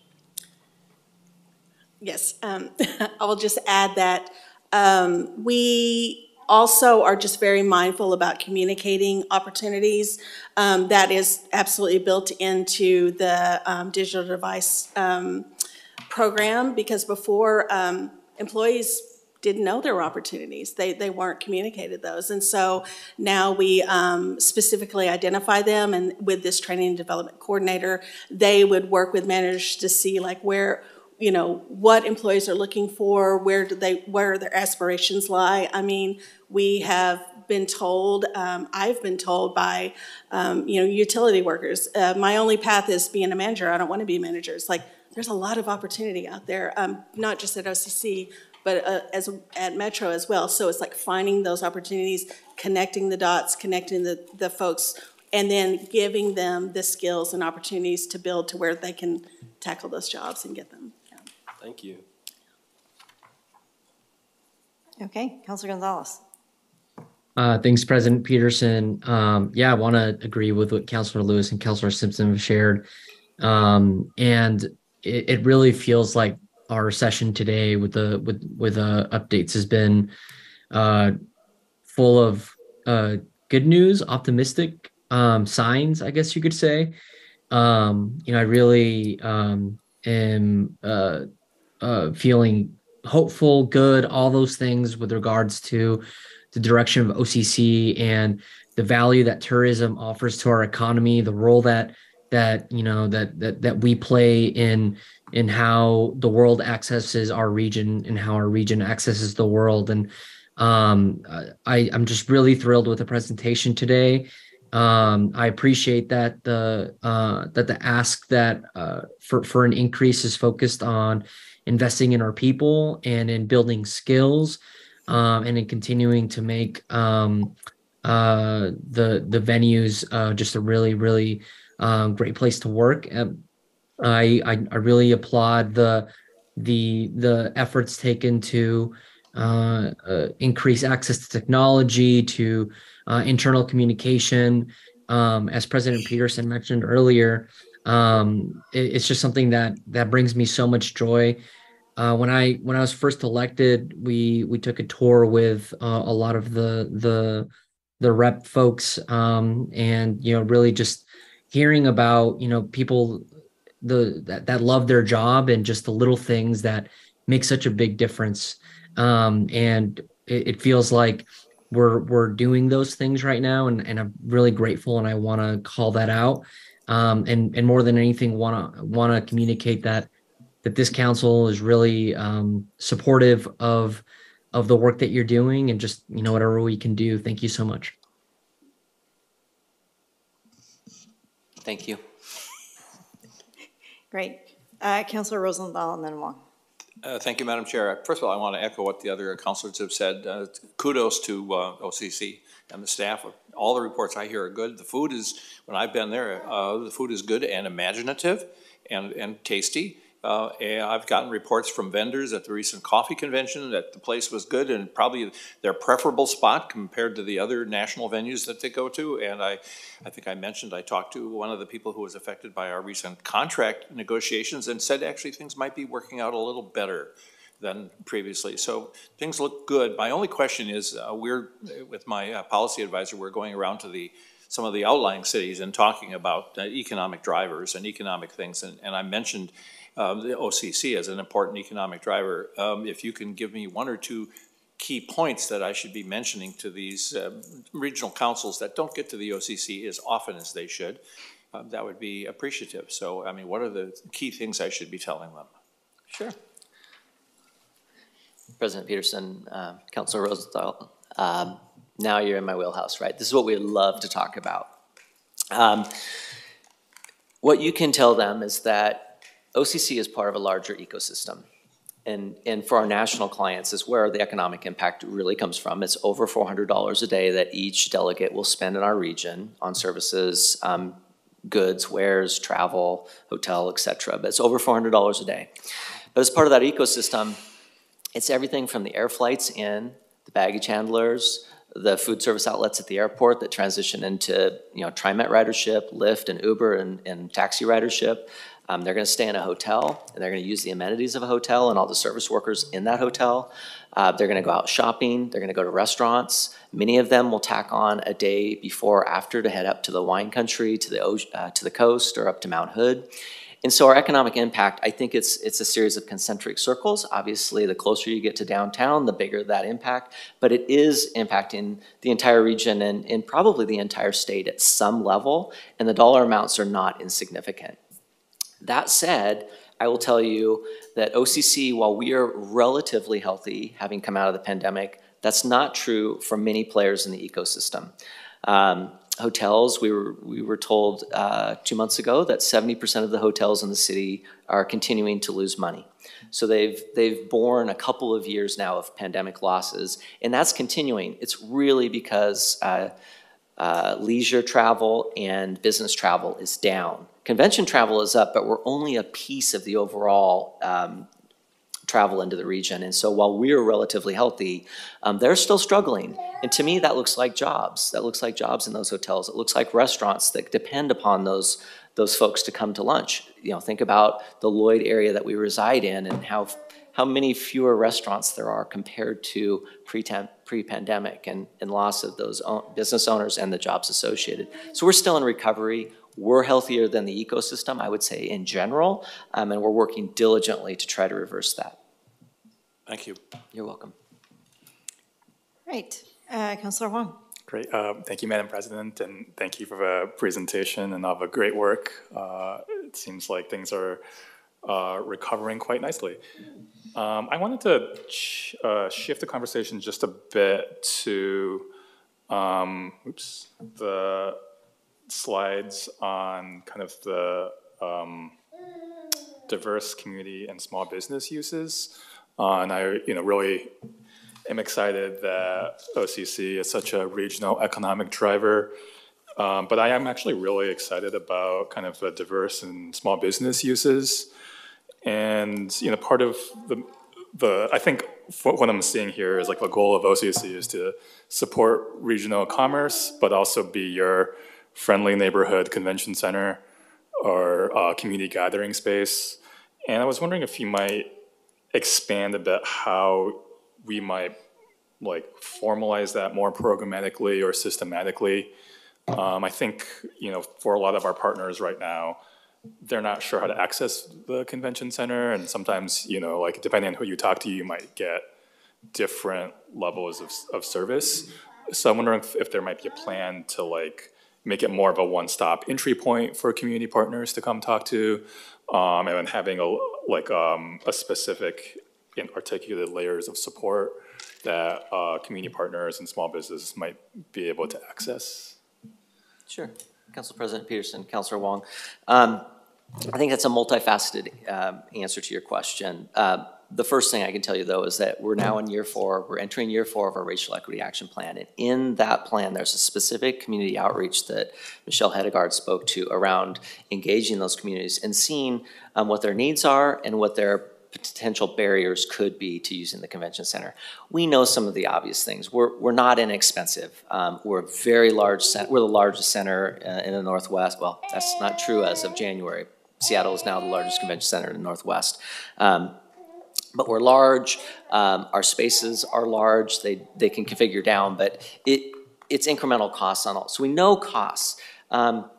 Yes, um, *laughs* I will just add that um, we also are just very mindful about communicating opportunities. Um, that is absolutely built into the um, digital device um, program because before um, employees didn't know there were opportunities. They, they weren't communicated those. And so now we um, specifically identify them and with this training and development coordinator, they would work with managers to see like where, you know, what employees are looking for, where do they, where their aspirations lie. I mean, we have been told, um, I've been told by, um, you know, utility workers, uh, my only path is being a manager. I don't want to be a manager. It's like, there's a lot of opportunity out there, um, not just at OCC, but uh, as at Metro as well. So it's like finding those opportunities, connecting the dots, connecting the, the folks, and then giving them the skills and opportunities to build to where they can tackle those jobs and get them. Thank you. Okay, Councilor Gonzalez. Uh, thanks, President Peterson. Um, yeah, I want to agree with what Councilor Lewis and Councilor Simpson have shared. Um, and it, it really feels like our session today with the with with uh, updates has been uh, full of uh, good news, optimistic um, signs, I guess you could say. Um, you know, I really um, am uh, feeling hopeful, good, all those things with regards to the direction of OCC and the value that tourism offers to our economy, the role that that you know that that that we play in in how the world accesses our region and how our region accesses the world. And um, I I'm just really thrilled with the presentation today. Um, I appreciate that the uh, that the ask that uh, for for an increase is focused on investing in our people and in building skills um, and in continuing to make um, uh, the the venues uh, just a really really um, great place to work. Um, I, I I really applaud the the the efforts taken to uh, uh, increase access to technology, to uh, internal communication. Um, as President Peterson mentioned earlier, um, it, it's just something that that brings me so much joy. Uh, when I when I was first elected, we we took a tour with uh, a lot of the the the rep folks, um, and you know really just hearing about you know people the that, that love their job and just the little things that make such a big difference. Um, and it, it feels like we're we're doing those things right now, and, and I'm really grateful, and I want to call that out. Um, and and more than anything, want to want to communicate that that this council is really um, supportive of of the work that you're doing, and just you know whatever we can do. Thank you so much. Thank you. Great. Uh, Councilor Rosenthal and then Hwang. Uh, Thank you, Madam Chair. First of all, I want to echo what the other councilors have said. Uh, Kudos to uh, OCC and the staff. All the reports I hear are good. The food is, when I've been there, uh, the food is good and imaginative and, and tasty. Uh, I've gotten reports from vendors at the recent coffee convention that the place was good and probably their preferable spot compared to the other national venues that they go to. And I, I think I mentioned I talked to one of the people who was affected by our recent contract negotiations and said actually things might be working out a little better than previously. So things look good. My only question is, uh, we're with my uh, policy advisor, we're going around to the some of the outlying cities and talking about uh, economic drivers and economic things. And, and I mentioned um, the OCC as an important economic driver. Um, if you can give me one or two key points that I should be mentioning to these um, regional councils that don't get to the OCC as often as they should, um, that would be appreciative. So, I mean, what are the key things I should be telling them? Sure. President Peterson, uh, Councilor Rosenthal, um, now you're in my wheelhouse, right? This is what we love to talk about. Um, what you can tell them is that OCC is part of a larger ecosystem. And, and for our national clients is where the economic impact really comes from. It's over $400 a day that each delegate will spend in our region on services, um, goods, wares, travel, hotel, et cetera. But it's over $400 a day. But as part of that ecosystem, it's everything from the air flights in, the baggage handlers, the food service outlets at the airport that transition into, you know, TriMet ridership, Lyft and Uber and, and taxi ridership. Um, they're going to stay in a hotel, and they're going to use the amenities of a hotel and all the service workers in that hotel. Uh, they're going to go out shopping. They're going to go to restaurants. Many of them will tack on a day before or after to head up to the wine country, to the uh, to the coast, or up to Mount Hood. And so our economic impact, I think it's it's a series of concentric circles. Obviously, the closer you get to downtown, the bigger that impact. But it is impacting the entire region and, and probably the entire state at some level. And the dollar amounts are not insignificant. That said, I will tell you that OCC, while we are relatively healthy, having come out of the pandemic, that's not true for many players in the ecosystem. Um, hotels, we were, we were told uh, two months ago that 70% of the hotels in the city are continuing to lose money. So they've, they've borne a couple of years now of pandemic losses, and that's continuing. It's really because uh, uh, leisure travel and business travel is down. Convention travel is up, but we're only a piece of the overall um, travel into the region. And so while we're relatively healthy, um, they're still struggling. And to me, that looks like jobs. That looks like jobs in those hotels. It looks like restaurants that depend upon those those folks to come to lunch. You know, think about the Lloyd area that we reside in and how how many fewer restaurants there are compared to pre-pandemic and, and loss of those business owners and the jobs associated. So we're still in recovery. We're healthier than the ecosystem, I would say, in general, um, and we're working diligently to try to reverse that. Thank you. You're welcome. Right, uh, Councilor Hwang. Great. Uh, Thank you, Madam President, and thank you for the presentation and all the great work. Uh, It seems like things are uh, recovering quite nicely. Um, I wanted to ch- uh, shift the conversation just a bit to, um, oops, the slides on kind of the um, diverse community and small business uses. Uh, And I, you know, really am excited that OCC is such a regional economic driver. Um, but I am actually really excited about kind of the diverse and small business uses. And, you know, part of the, the, I think what what I'm seeing here is like the goal of OCC is to support regional commerce, but also be your friendly neighborhood convention center or uh, community gathering space. And I was wondering if you might expand a bit how we might like formalize that more programmatically or systematically. Um, I think, you know, for a lot of our partners right now, they're not sure how to access the convention center, and sometimes, you know, like depending on who you talk to, you might get different levels of, of service. So I'm wondering if, if there might be a plan to like make it more of a one-stop entry point for community partners to come talk to, um, and having a like um, a specific and articulated layers of support that uh, community partners and small businesses might be able to access. Sure. Council President Peterson, Councilor Hwang. Um, I think that's a multifaceted um, answer to your question. Uh, The first thing I can tell you, though, is that we're now in year four, we're entering year four of our racial equity action plan. And in that plan, there's a specific community outreach that Michelle Hedegaard spoke to around engaging those communities and seeing um, what their needs are and what their potential barriers could be to using the convention center. We know some of the obvious things. We're, we're not inexpensive. Um, we're a very large, cen- we're the largest center uh, in the Northwest. Well, that's not true as of January. Seattle is now the largest convention center in the Northwest. Um, but we're large, um, our spaces are large, they, they can configure down, but it, it's incremental costs on all. So we know costs. Um,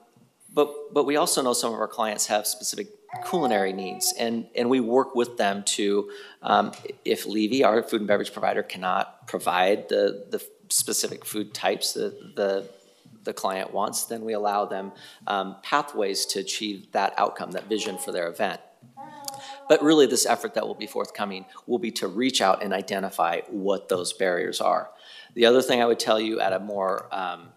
but, but we also know some of our clients have specific culinary needs, and, and we work with them to, um, if Levy, our food and beverage provider, cannot provide the, the specific food types that the, the client wants, then we allow them um, pathways to achieve that outcome, that vision for their event. But really, this effort that will be forthcoming will be to reach out and identify what those barriers are. The other thing I would tell you at a more um,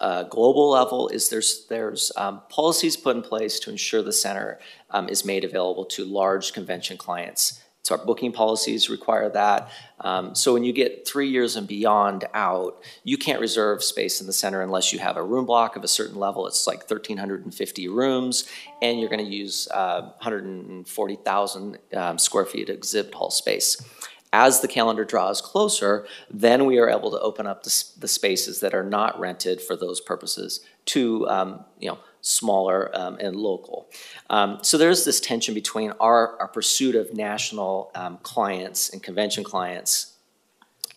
uh, global level is there's, there's um, policies put in place to ensure the center um, is made available to large convention clients. So our booking policies require that. Um, so when you get three years and beyond out, you can't reserve space in the center unless you have a room block of a certain level. It's like 1,350 rooms, and you're going to use uh, 140,000 um, square feet of exhibit hall space. As the calendar draws closer, then we are able to open up the, the spaces that are not rented for those purposes to, um, you know, smaller um, and local. Um, so there's this tension between our, our pursuit of national um, clients and convention clients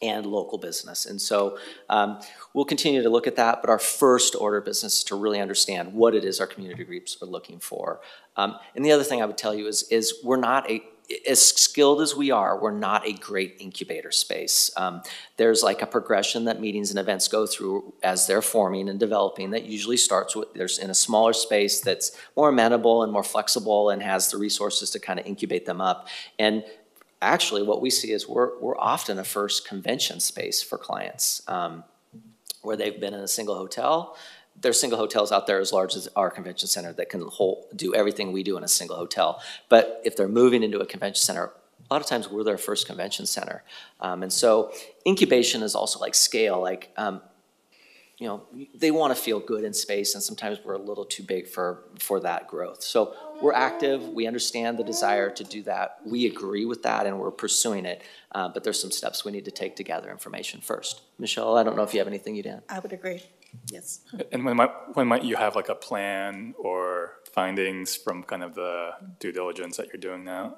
and local business. And so um, we'll continue to look at that, but our first order of business is to really understand what it is our community groups are looking for. Um, and the other thing I would tell you is, is we're not a, as skilled as we are, we're not a great incubator space. Um, there's like a progression that meetings and events go through as they're forming and developing that usually starts with, there's in a smaller space that's more amenable and more flexible and has the resources to kind of incubate them up. And actually what we see is we're, we're often a first convention space for clients um, where they've been in a single hotel. There's single hotels out there as large as our convention center that can hold, do everything we do in a single hotel. But if they're moving into a convention center, a lot of times we're their first convention center. Um, and so incubation is also like scale, like, um, you know, they want to feel good in space and sometimes we're a little too big for, for that growth. So we're active, we understand the desire to do that, we agree with that and we're pursuing it. Uh, but there's some steps we need to take to gather information first. Michelle, I don't know if you have anything you'd add. I would agree, yes. And when might, when might you have like a plan or findings from kind of the due diligence that you're doing now?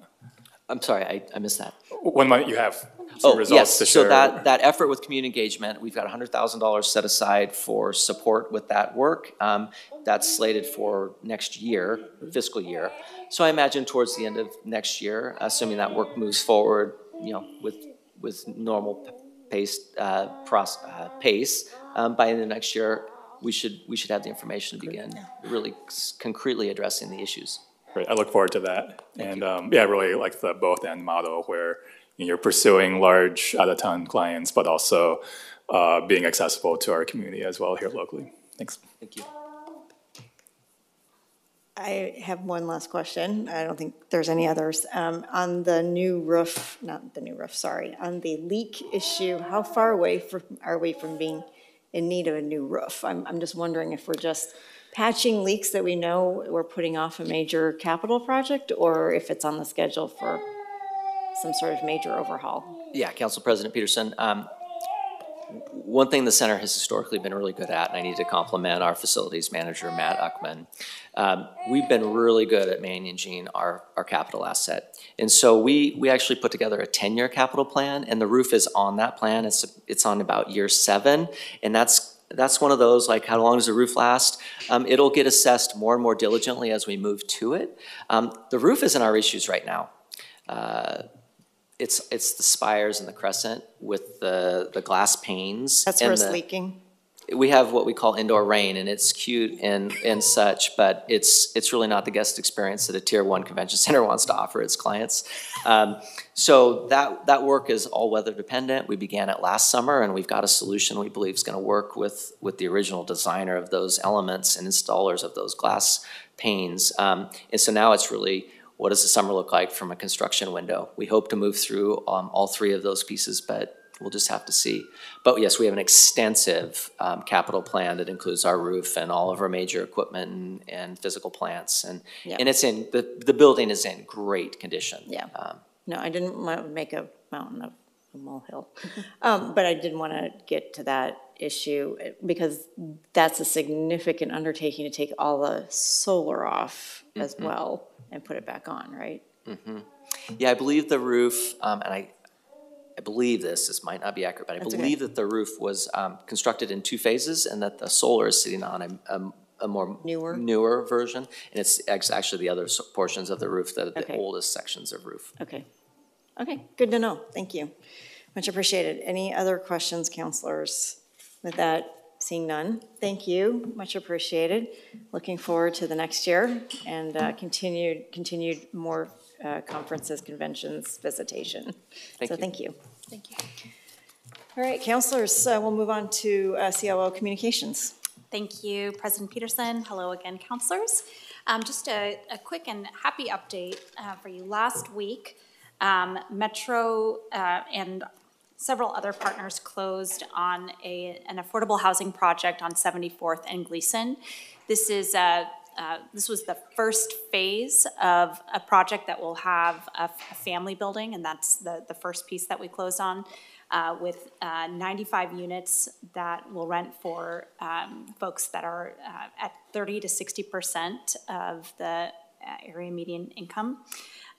I'm sorry, I, I missed that. When might you have some Oh, results yes, to so that, that effort with community engagement, we've got hundred thousand dollars set aside for support with that work. Um, that's slated for next year, fiscal year. So I imagine towards the end of next year, assuming that work moves forward, you know, with, with normal p- pace, uh, pros, uh, pace, um, by the end of next year, we should, we should have the information to begin really s- concretely addressing the issues. Great, I look forward to that. And, um, yeah, I really like the both end model where you know, you're pursuing large out-of-town clients, but also, uh, being accessible to our community as well here locally. Thanks. Thank you. I have one last question. I don't think there's any others. Um, On the new roof, not the new roof, sorry, on the leak issue, how far away from, are we from being in need of a new roof? I'm, I'm just wondering if we're just patching leaks that we know we're putting off a major capital project, or if it's on the schedule for some sort of major overhaul? Yeah, Council President Peterson, um, one thing the center has historically been really good at, and I need to compliment our facilities manager, Matt Uckman. Um, we've been really good at managing our, our capital asset. And so we, we actually put together a ten-year capital plan, and the roof is on that plan. It's, it's on about year seven, and that's, that's one of those, like, how long does the roof last? Um, it'll get assessed more and more diligently as we move to it. Um, the roof isn't our issues right now. Uh, it's, it's the spires and the crescent with the, the glass panes. That's where it's the- leaking? We have what we call indoor rain, and it's cute and, and such, but it's, it's really not the guest experience that a tier one convention *laughs* center wants to offer its clients. Um, so that, that work is all weather dependent. We began it last summer, and we've got a solution we believe is gonna work with, with the original designer of those elements and installers of those glass panes. Um, and so now it's really, what does the summer look like from a construction window? We hope to move through um, all three of those pieces, but we'll just have to see. But yes, we have an extensive um, capital plan that includes our roof and all of our major equipment and, and physical plants. And, Yeah. and it's in, the, the building is in great condition. Yeah. Um, No, I didn't want to make a mountain of a molehill. *laughs* Um, But I did want to get to that issue eh, because that's a significant undertaking to take all the solar off as Mhm. well and put it back on, right? mhm. Yeah, I believe the roof, um, and I, I believe this, this might not be accurate, but I That's okay. believe that the roof was um, constructed in two phases and that the solar is sitting on a, a, a more Newer? newer version. And it's ex- actually the other s- portions of the roof that are the Okay. oldest sections of roof. Okay. Okay, good to know. Thank you. Much appreciated. Any other questions, councilors? With that, seeing none, thank you. Much appreciated. Looking forward to the next year and uh, continued, continued more uh, conferences, conventions, visitation. Thank So you. thank you. Thank you. All right, councilors, uh, we'll move on to uh, COO Communications. Thank you, President Peterson. Hello again, councilors. Um, Just a, a quick and happy update uh, for you. Last week, um, Metro uh, and several other partners closed on a, an affordable housing project on 74th and Gleason. This is a, uh, this was the first phase of a project that will have a, family building, and that's the, the first piece that we closed on, uh, with uh, 95 units that will rent for um, folks that are uh, at 30 to 60 percent of the uh, area median income,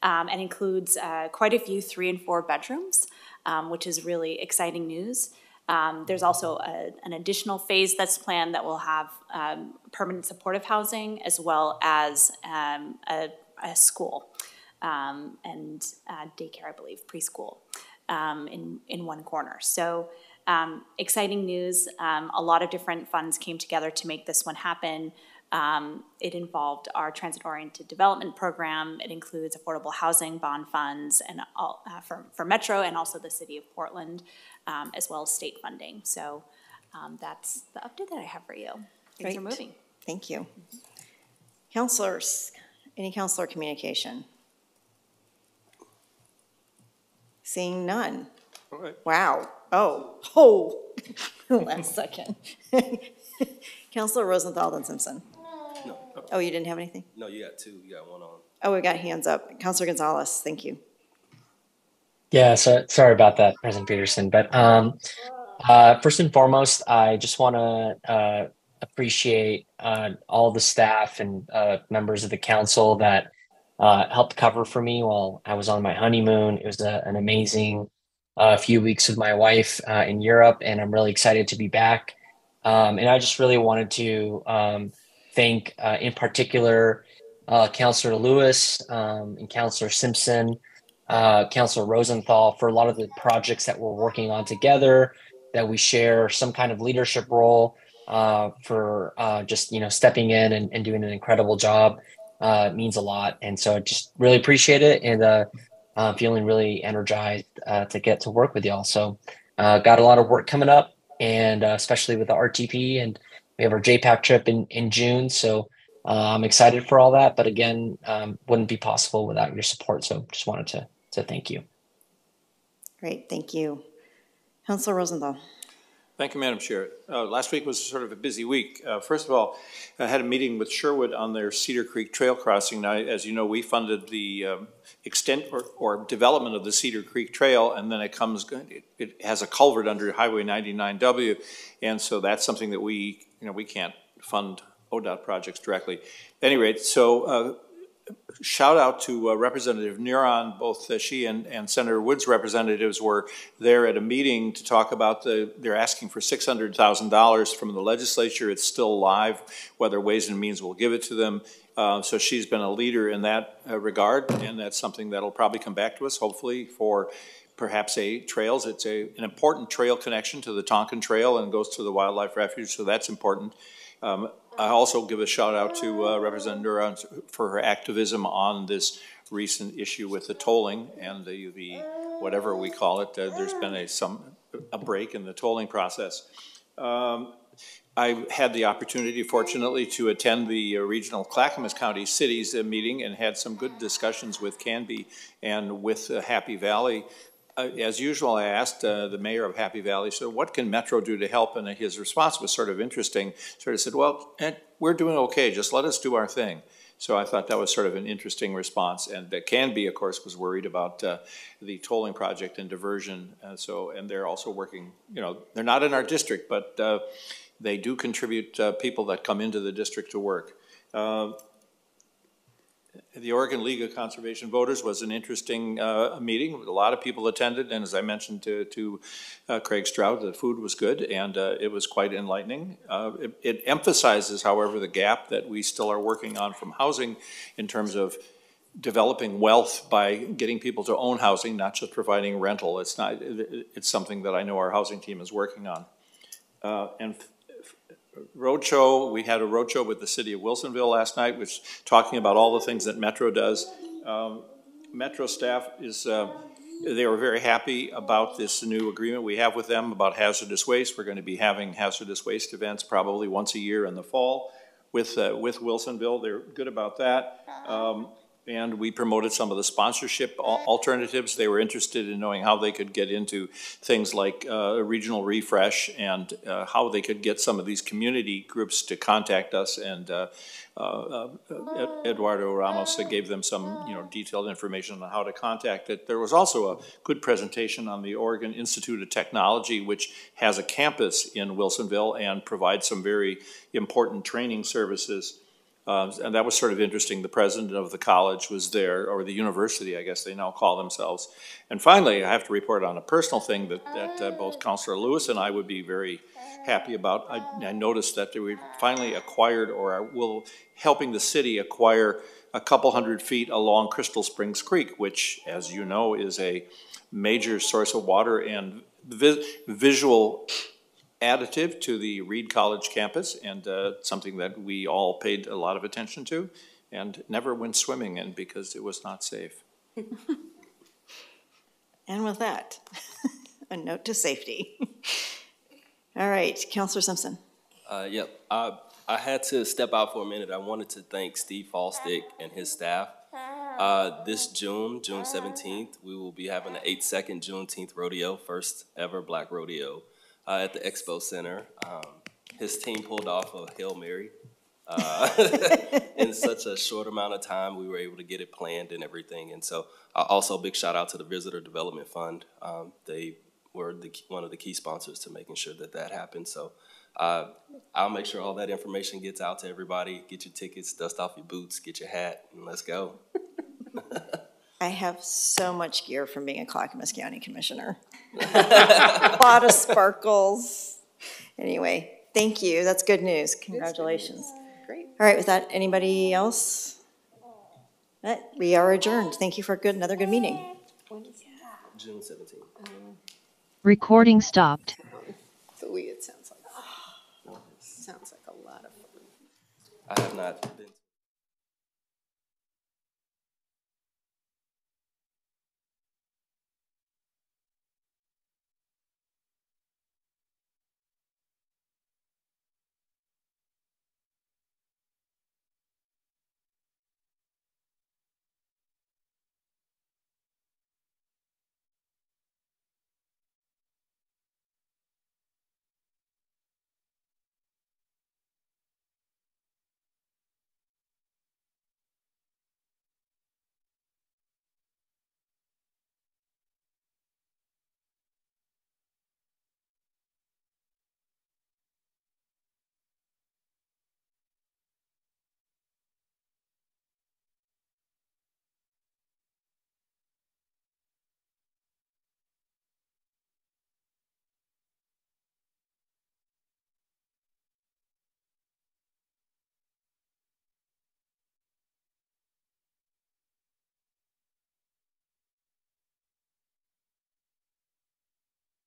um, and includes uh, quite a few three and four bedrooms, um, which is really exciting news. Um, There's also a- an additional phase that's planned that will have um, permanent supportive housing as well as um, a, a school um, and uh, daycare, I believe, preschool um, in, in one corner. So um, exciting news. A lot of different funds came together to make this one happen. Um, It involved our transit-oriented development program. It includes affordable housing bond funds and all, uh, for, for Metro and also the city of Portland, um, as well as state funding. So um, that's the update that I have for you. Things are Great. moving. Thank you. Councilors, any councilor communication? Seeing none. All right. Wow. Oh, *laughs* oh, *laughs* last second. *laughs* Councilor Rosenthal and Simpson. No, Oh, you didn't have anything? no, you got two, you got one on. Oh, we got hands up. Councilor Gonzalez, thank you. Yeah, so sorry about that, President Peterson. But um, uh, first and foremost, I just want to uh, appreciate uh, all the staff and uh, members of the council that uh, helped cover for me while I was on my honeymoon. It was a, an amazing uh, few weeks with my wife uh, in Europe, and I'm really excited to be back. Um, and I just really wanted to um, thank, uh, in particular, uh, Councilor Lewis um, and Councilor Simpson, uh, Councilor Rosenthal for a lot of the projects that we're working on together, that we share some kind of leadership role uh, for uh, just you know stepping in and, and doing an incredible job uh, means a lot. And so I just really appreciate it and uh, uh, feeling really energized uh, to get to work with y'all. So uh, got a lot of work coming up and uh, especially with the RTP and we have our JPAC trip in, in June. So uh, I'm excited for all that, but again, um, wouldn't be possible without your support. So just wanted to, to thank you. Great, thank you. Councilor Rosenthal. Thank you, Madam Chair. Uh, last week was sort of a busy week. Uh, first of all, I had a meeting with Sherwood on their Cedar Creek Trail crossing. Now, as you know, we funded the um, extent or, or, development of the Cedar Creek Trail, and then it comes, it, it, has a culvert under Highway 99W, and so that's something that we, you know, we can't fund ODOT projects directly. At any rate, so uh, shout out to uh, Representative Neron. Both uh, she and, and, Senator Wood's representatives were there at a meeting to talk about the, they're asking for $600,000 from the legislature. It's still live, whether Ways and Means will give it to them. Uh, so she's been a leader in that uh, regard, and that's something that'll probably come back to us, hopefully, for perhaps a trails. It's a, an important trail connection to the Tonquin Trail and goes to the Wildlife Refuge, so that's important. Um, I also give a shout out to uh, Representative Neron for her activism on this recent issue with the tolling and the, the whatever we call it. Uh, there's been a some a break in the tolling process. Um, I had the opportunity, fortunately, to attend the uh, regional Clackamas County Cities uh, meeting and had some good discussions with Canby and with uh, Happy Valley uh, as usual, I asked uh, the mayor of Happy Valley, so what can Metro do to help? And his response was sort of interesting. Sort of said, well, we're doing okay, just let us do our thing. So I thought that was sort of an interesting response. And uh, Canby, of course, was worried about uh, the tolling project and diversion. Uh, so, and they're also working, you know, they're not in our district, but uh, they do contribute uh, people that come into the district to work. The Oregon League of Conservation Voters was an interesting uh, meeting. A lot of people attended, and as I mentioned to, to uh, Craig Stroud, the food was good, and uh, it was quite enlightening. Uh, it, it, emphasizes, however, the gap that we still are working on from housing in terms of developing wealth by getting people to own housing, not just providing rental. It's not. It's something that I know our housing team is working on. Uh, and roadshow. We had a roadshow with the city of Wilsonville last night, which talking about all the things that Metro does. Um, Metro staff is, uh, they were very happy about this new agreement we have with them about hazardous waste. We're going to be having hazardous waste events probably once a year in the fall with, uh, with Wilsonville. They're good about that. Um, and we promoted some of the sponsorship alternatives. They were interested in knowing how they could get into things like uh, regional refresh and uh, how they could get some of these community groups to contact us. And uh, uh Eduardo Ramos gave them some, you know, detailed information on how to contact it. There was also a good presentation on the Oregon Institute of Technology, which has a campus in Wilsonville and provides some very important training services uh, and that was sort of interesting. The president of the college was there, or the university, I guess they now call themselves. And finally, I have to report on a personal thing that, that uh, both Councilor Lewis and I would be very happy about. I, I noticed that we finally acquired, or are, will helping the city acquire a couple hundred feet along Crystal Springs Creek, which, as you know, is a major source of water and vi visual additive to the Reed College campus and uh, something that we all paid a lot of attention to and never went swimming in because it was not safe. *laughs* and with that, *laughs* a note to safety. *laughs* all right, Councilor Simpson. Uh, yep, I, I had to step out for a minute. I wanted to thank Steve Faulstich and his staff. Uh, this June, June 17th, we will be having an eight second Juneteenth rodeo, first ever black rodeo uh, at the Expo Center. Um, his team pulled off a Hail Mary. Uh, *laughs* in such a short amount of time, we were able to get it planned and everything. And so, uh, also big shout out to the Visitor Development Fund. Um, they were the, one of the key sponsors to making sure that that happened. So, uh, I'll make sure all that information gets out to everybody. Get your tickets, dust off your boots, get your hat, and let's go. *laughs* I have so much gear from being a Clackamas County Commissioner. *laughs* A lot of sparkles. Anyway, thank you. That's good news. Congratulations. Great. All right, with that, anybody else? That- We are adjourned. Thank you for a good, another good meeting. June seventeenth. Um, Recording stopped. The way it sounds like. Sounds like a lot of fun. I have not been.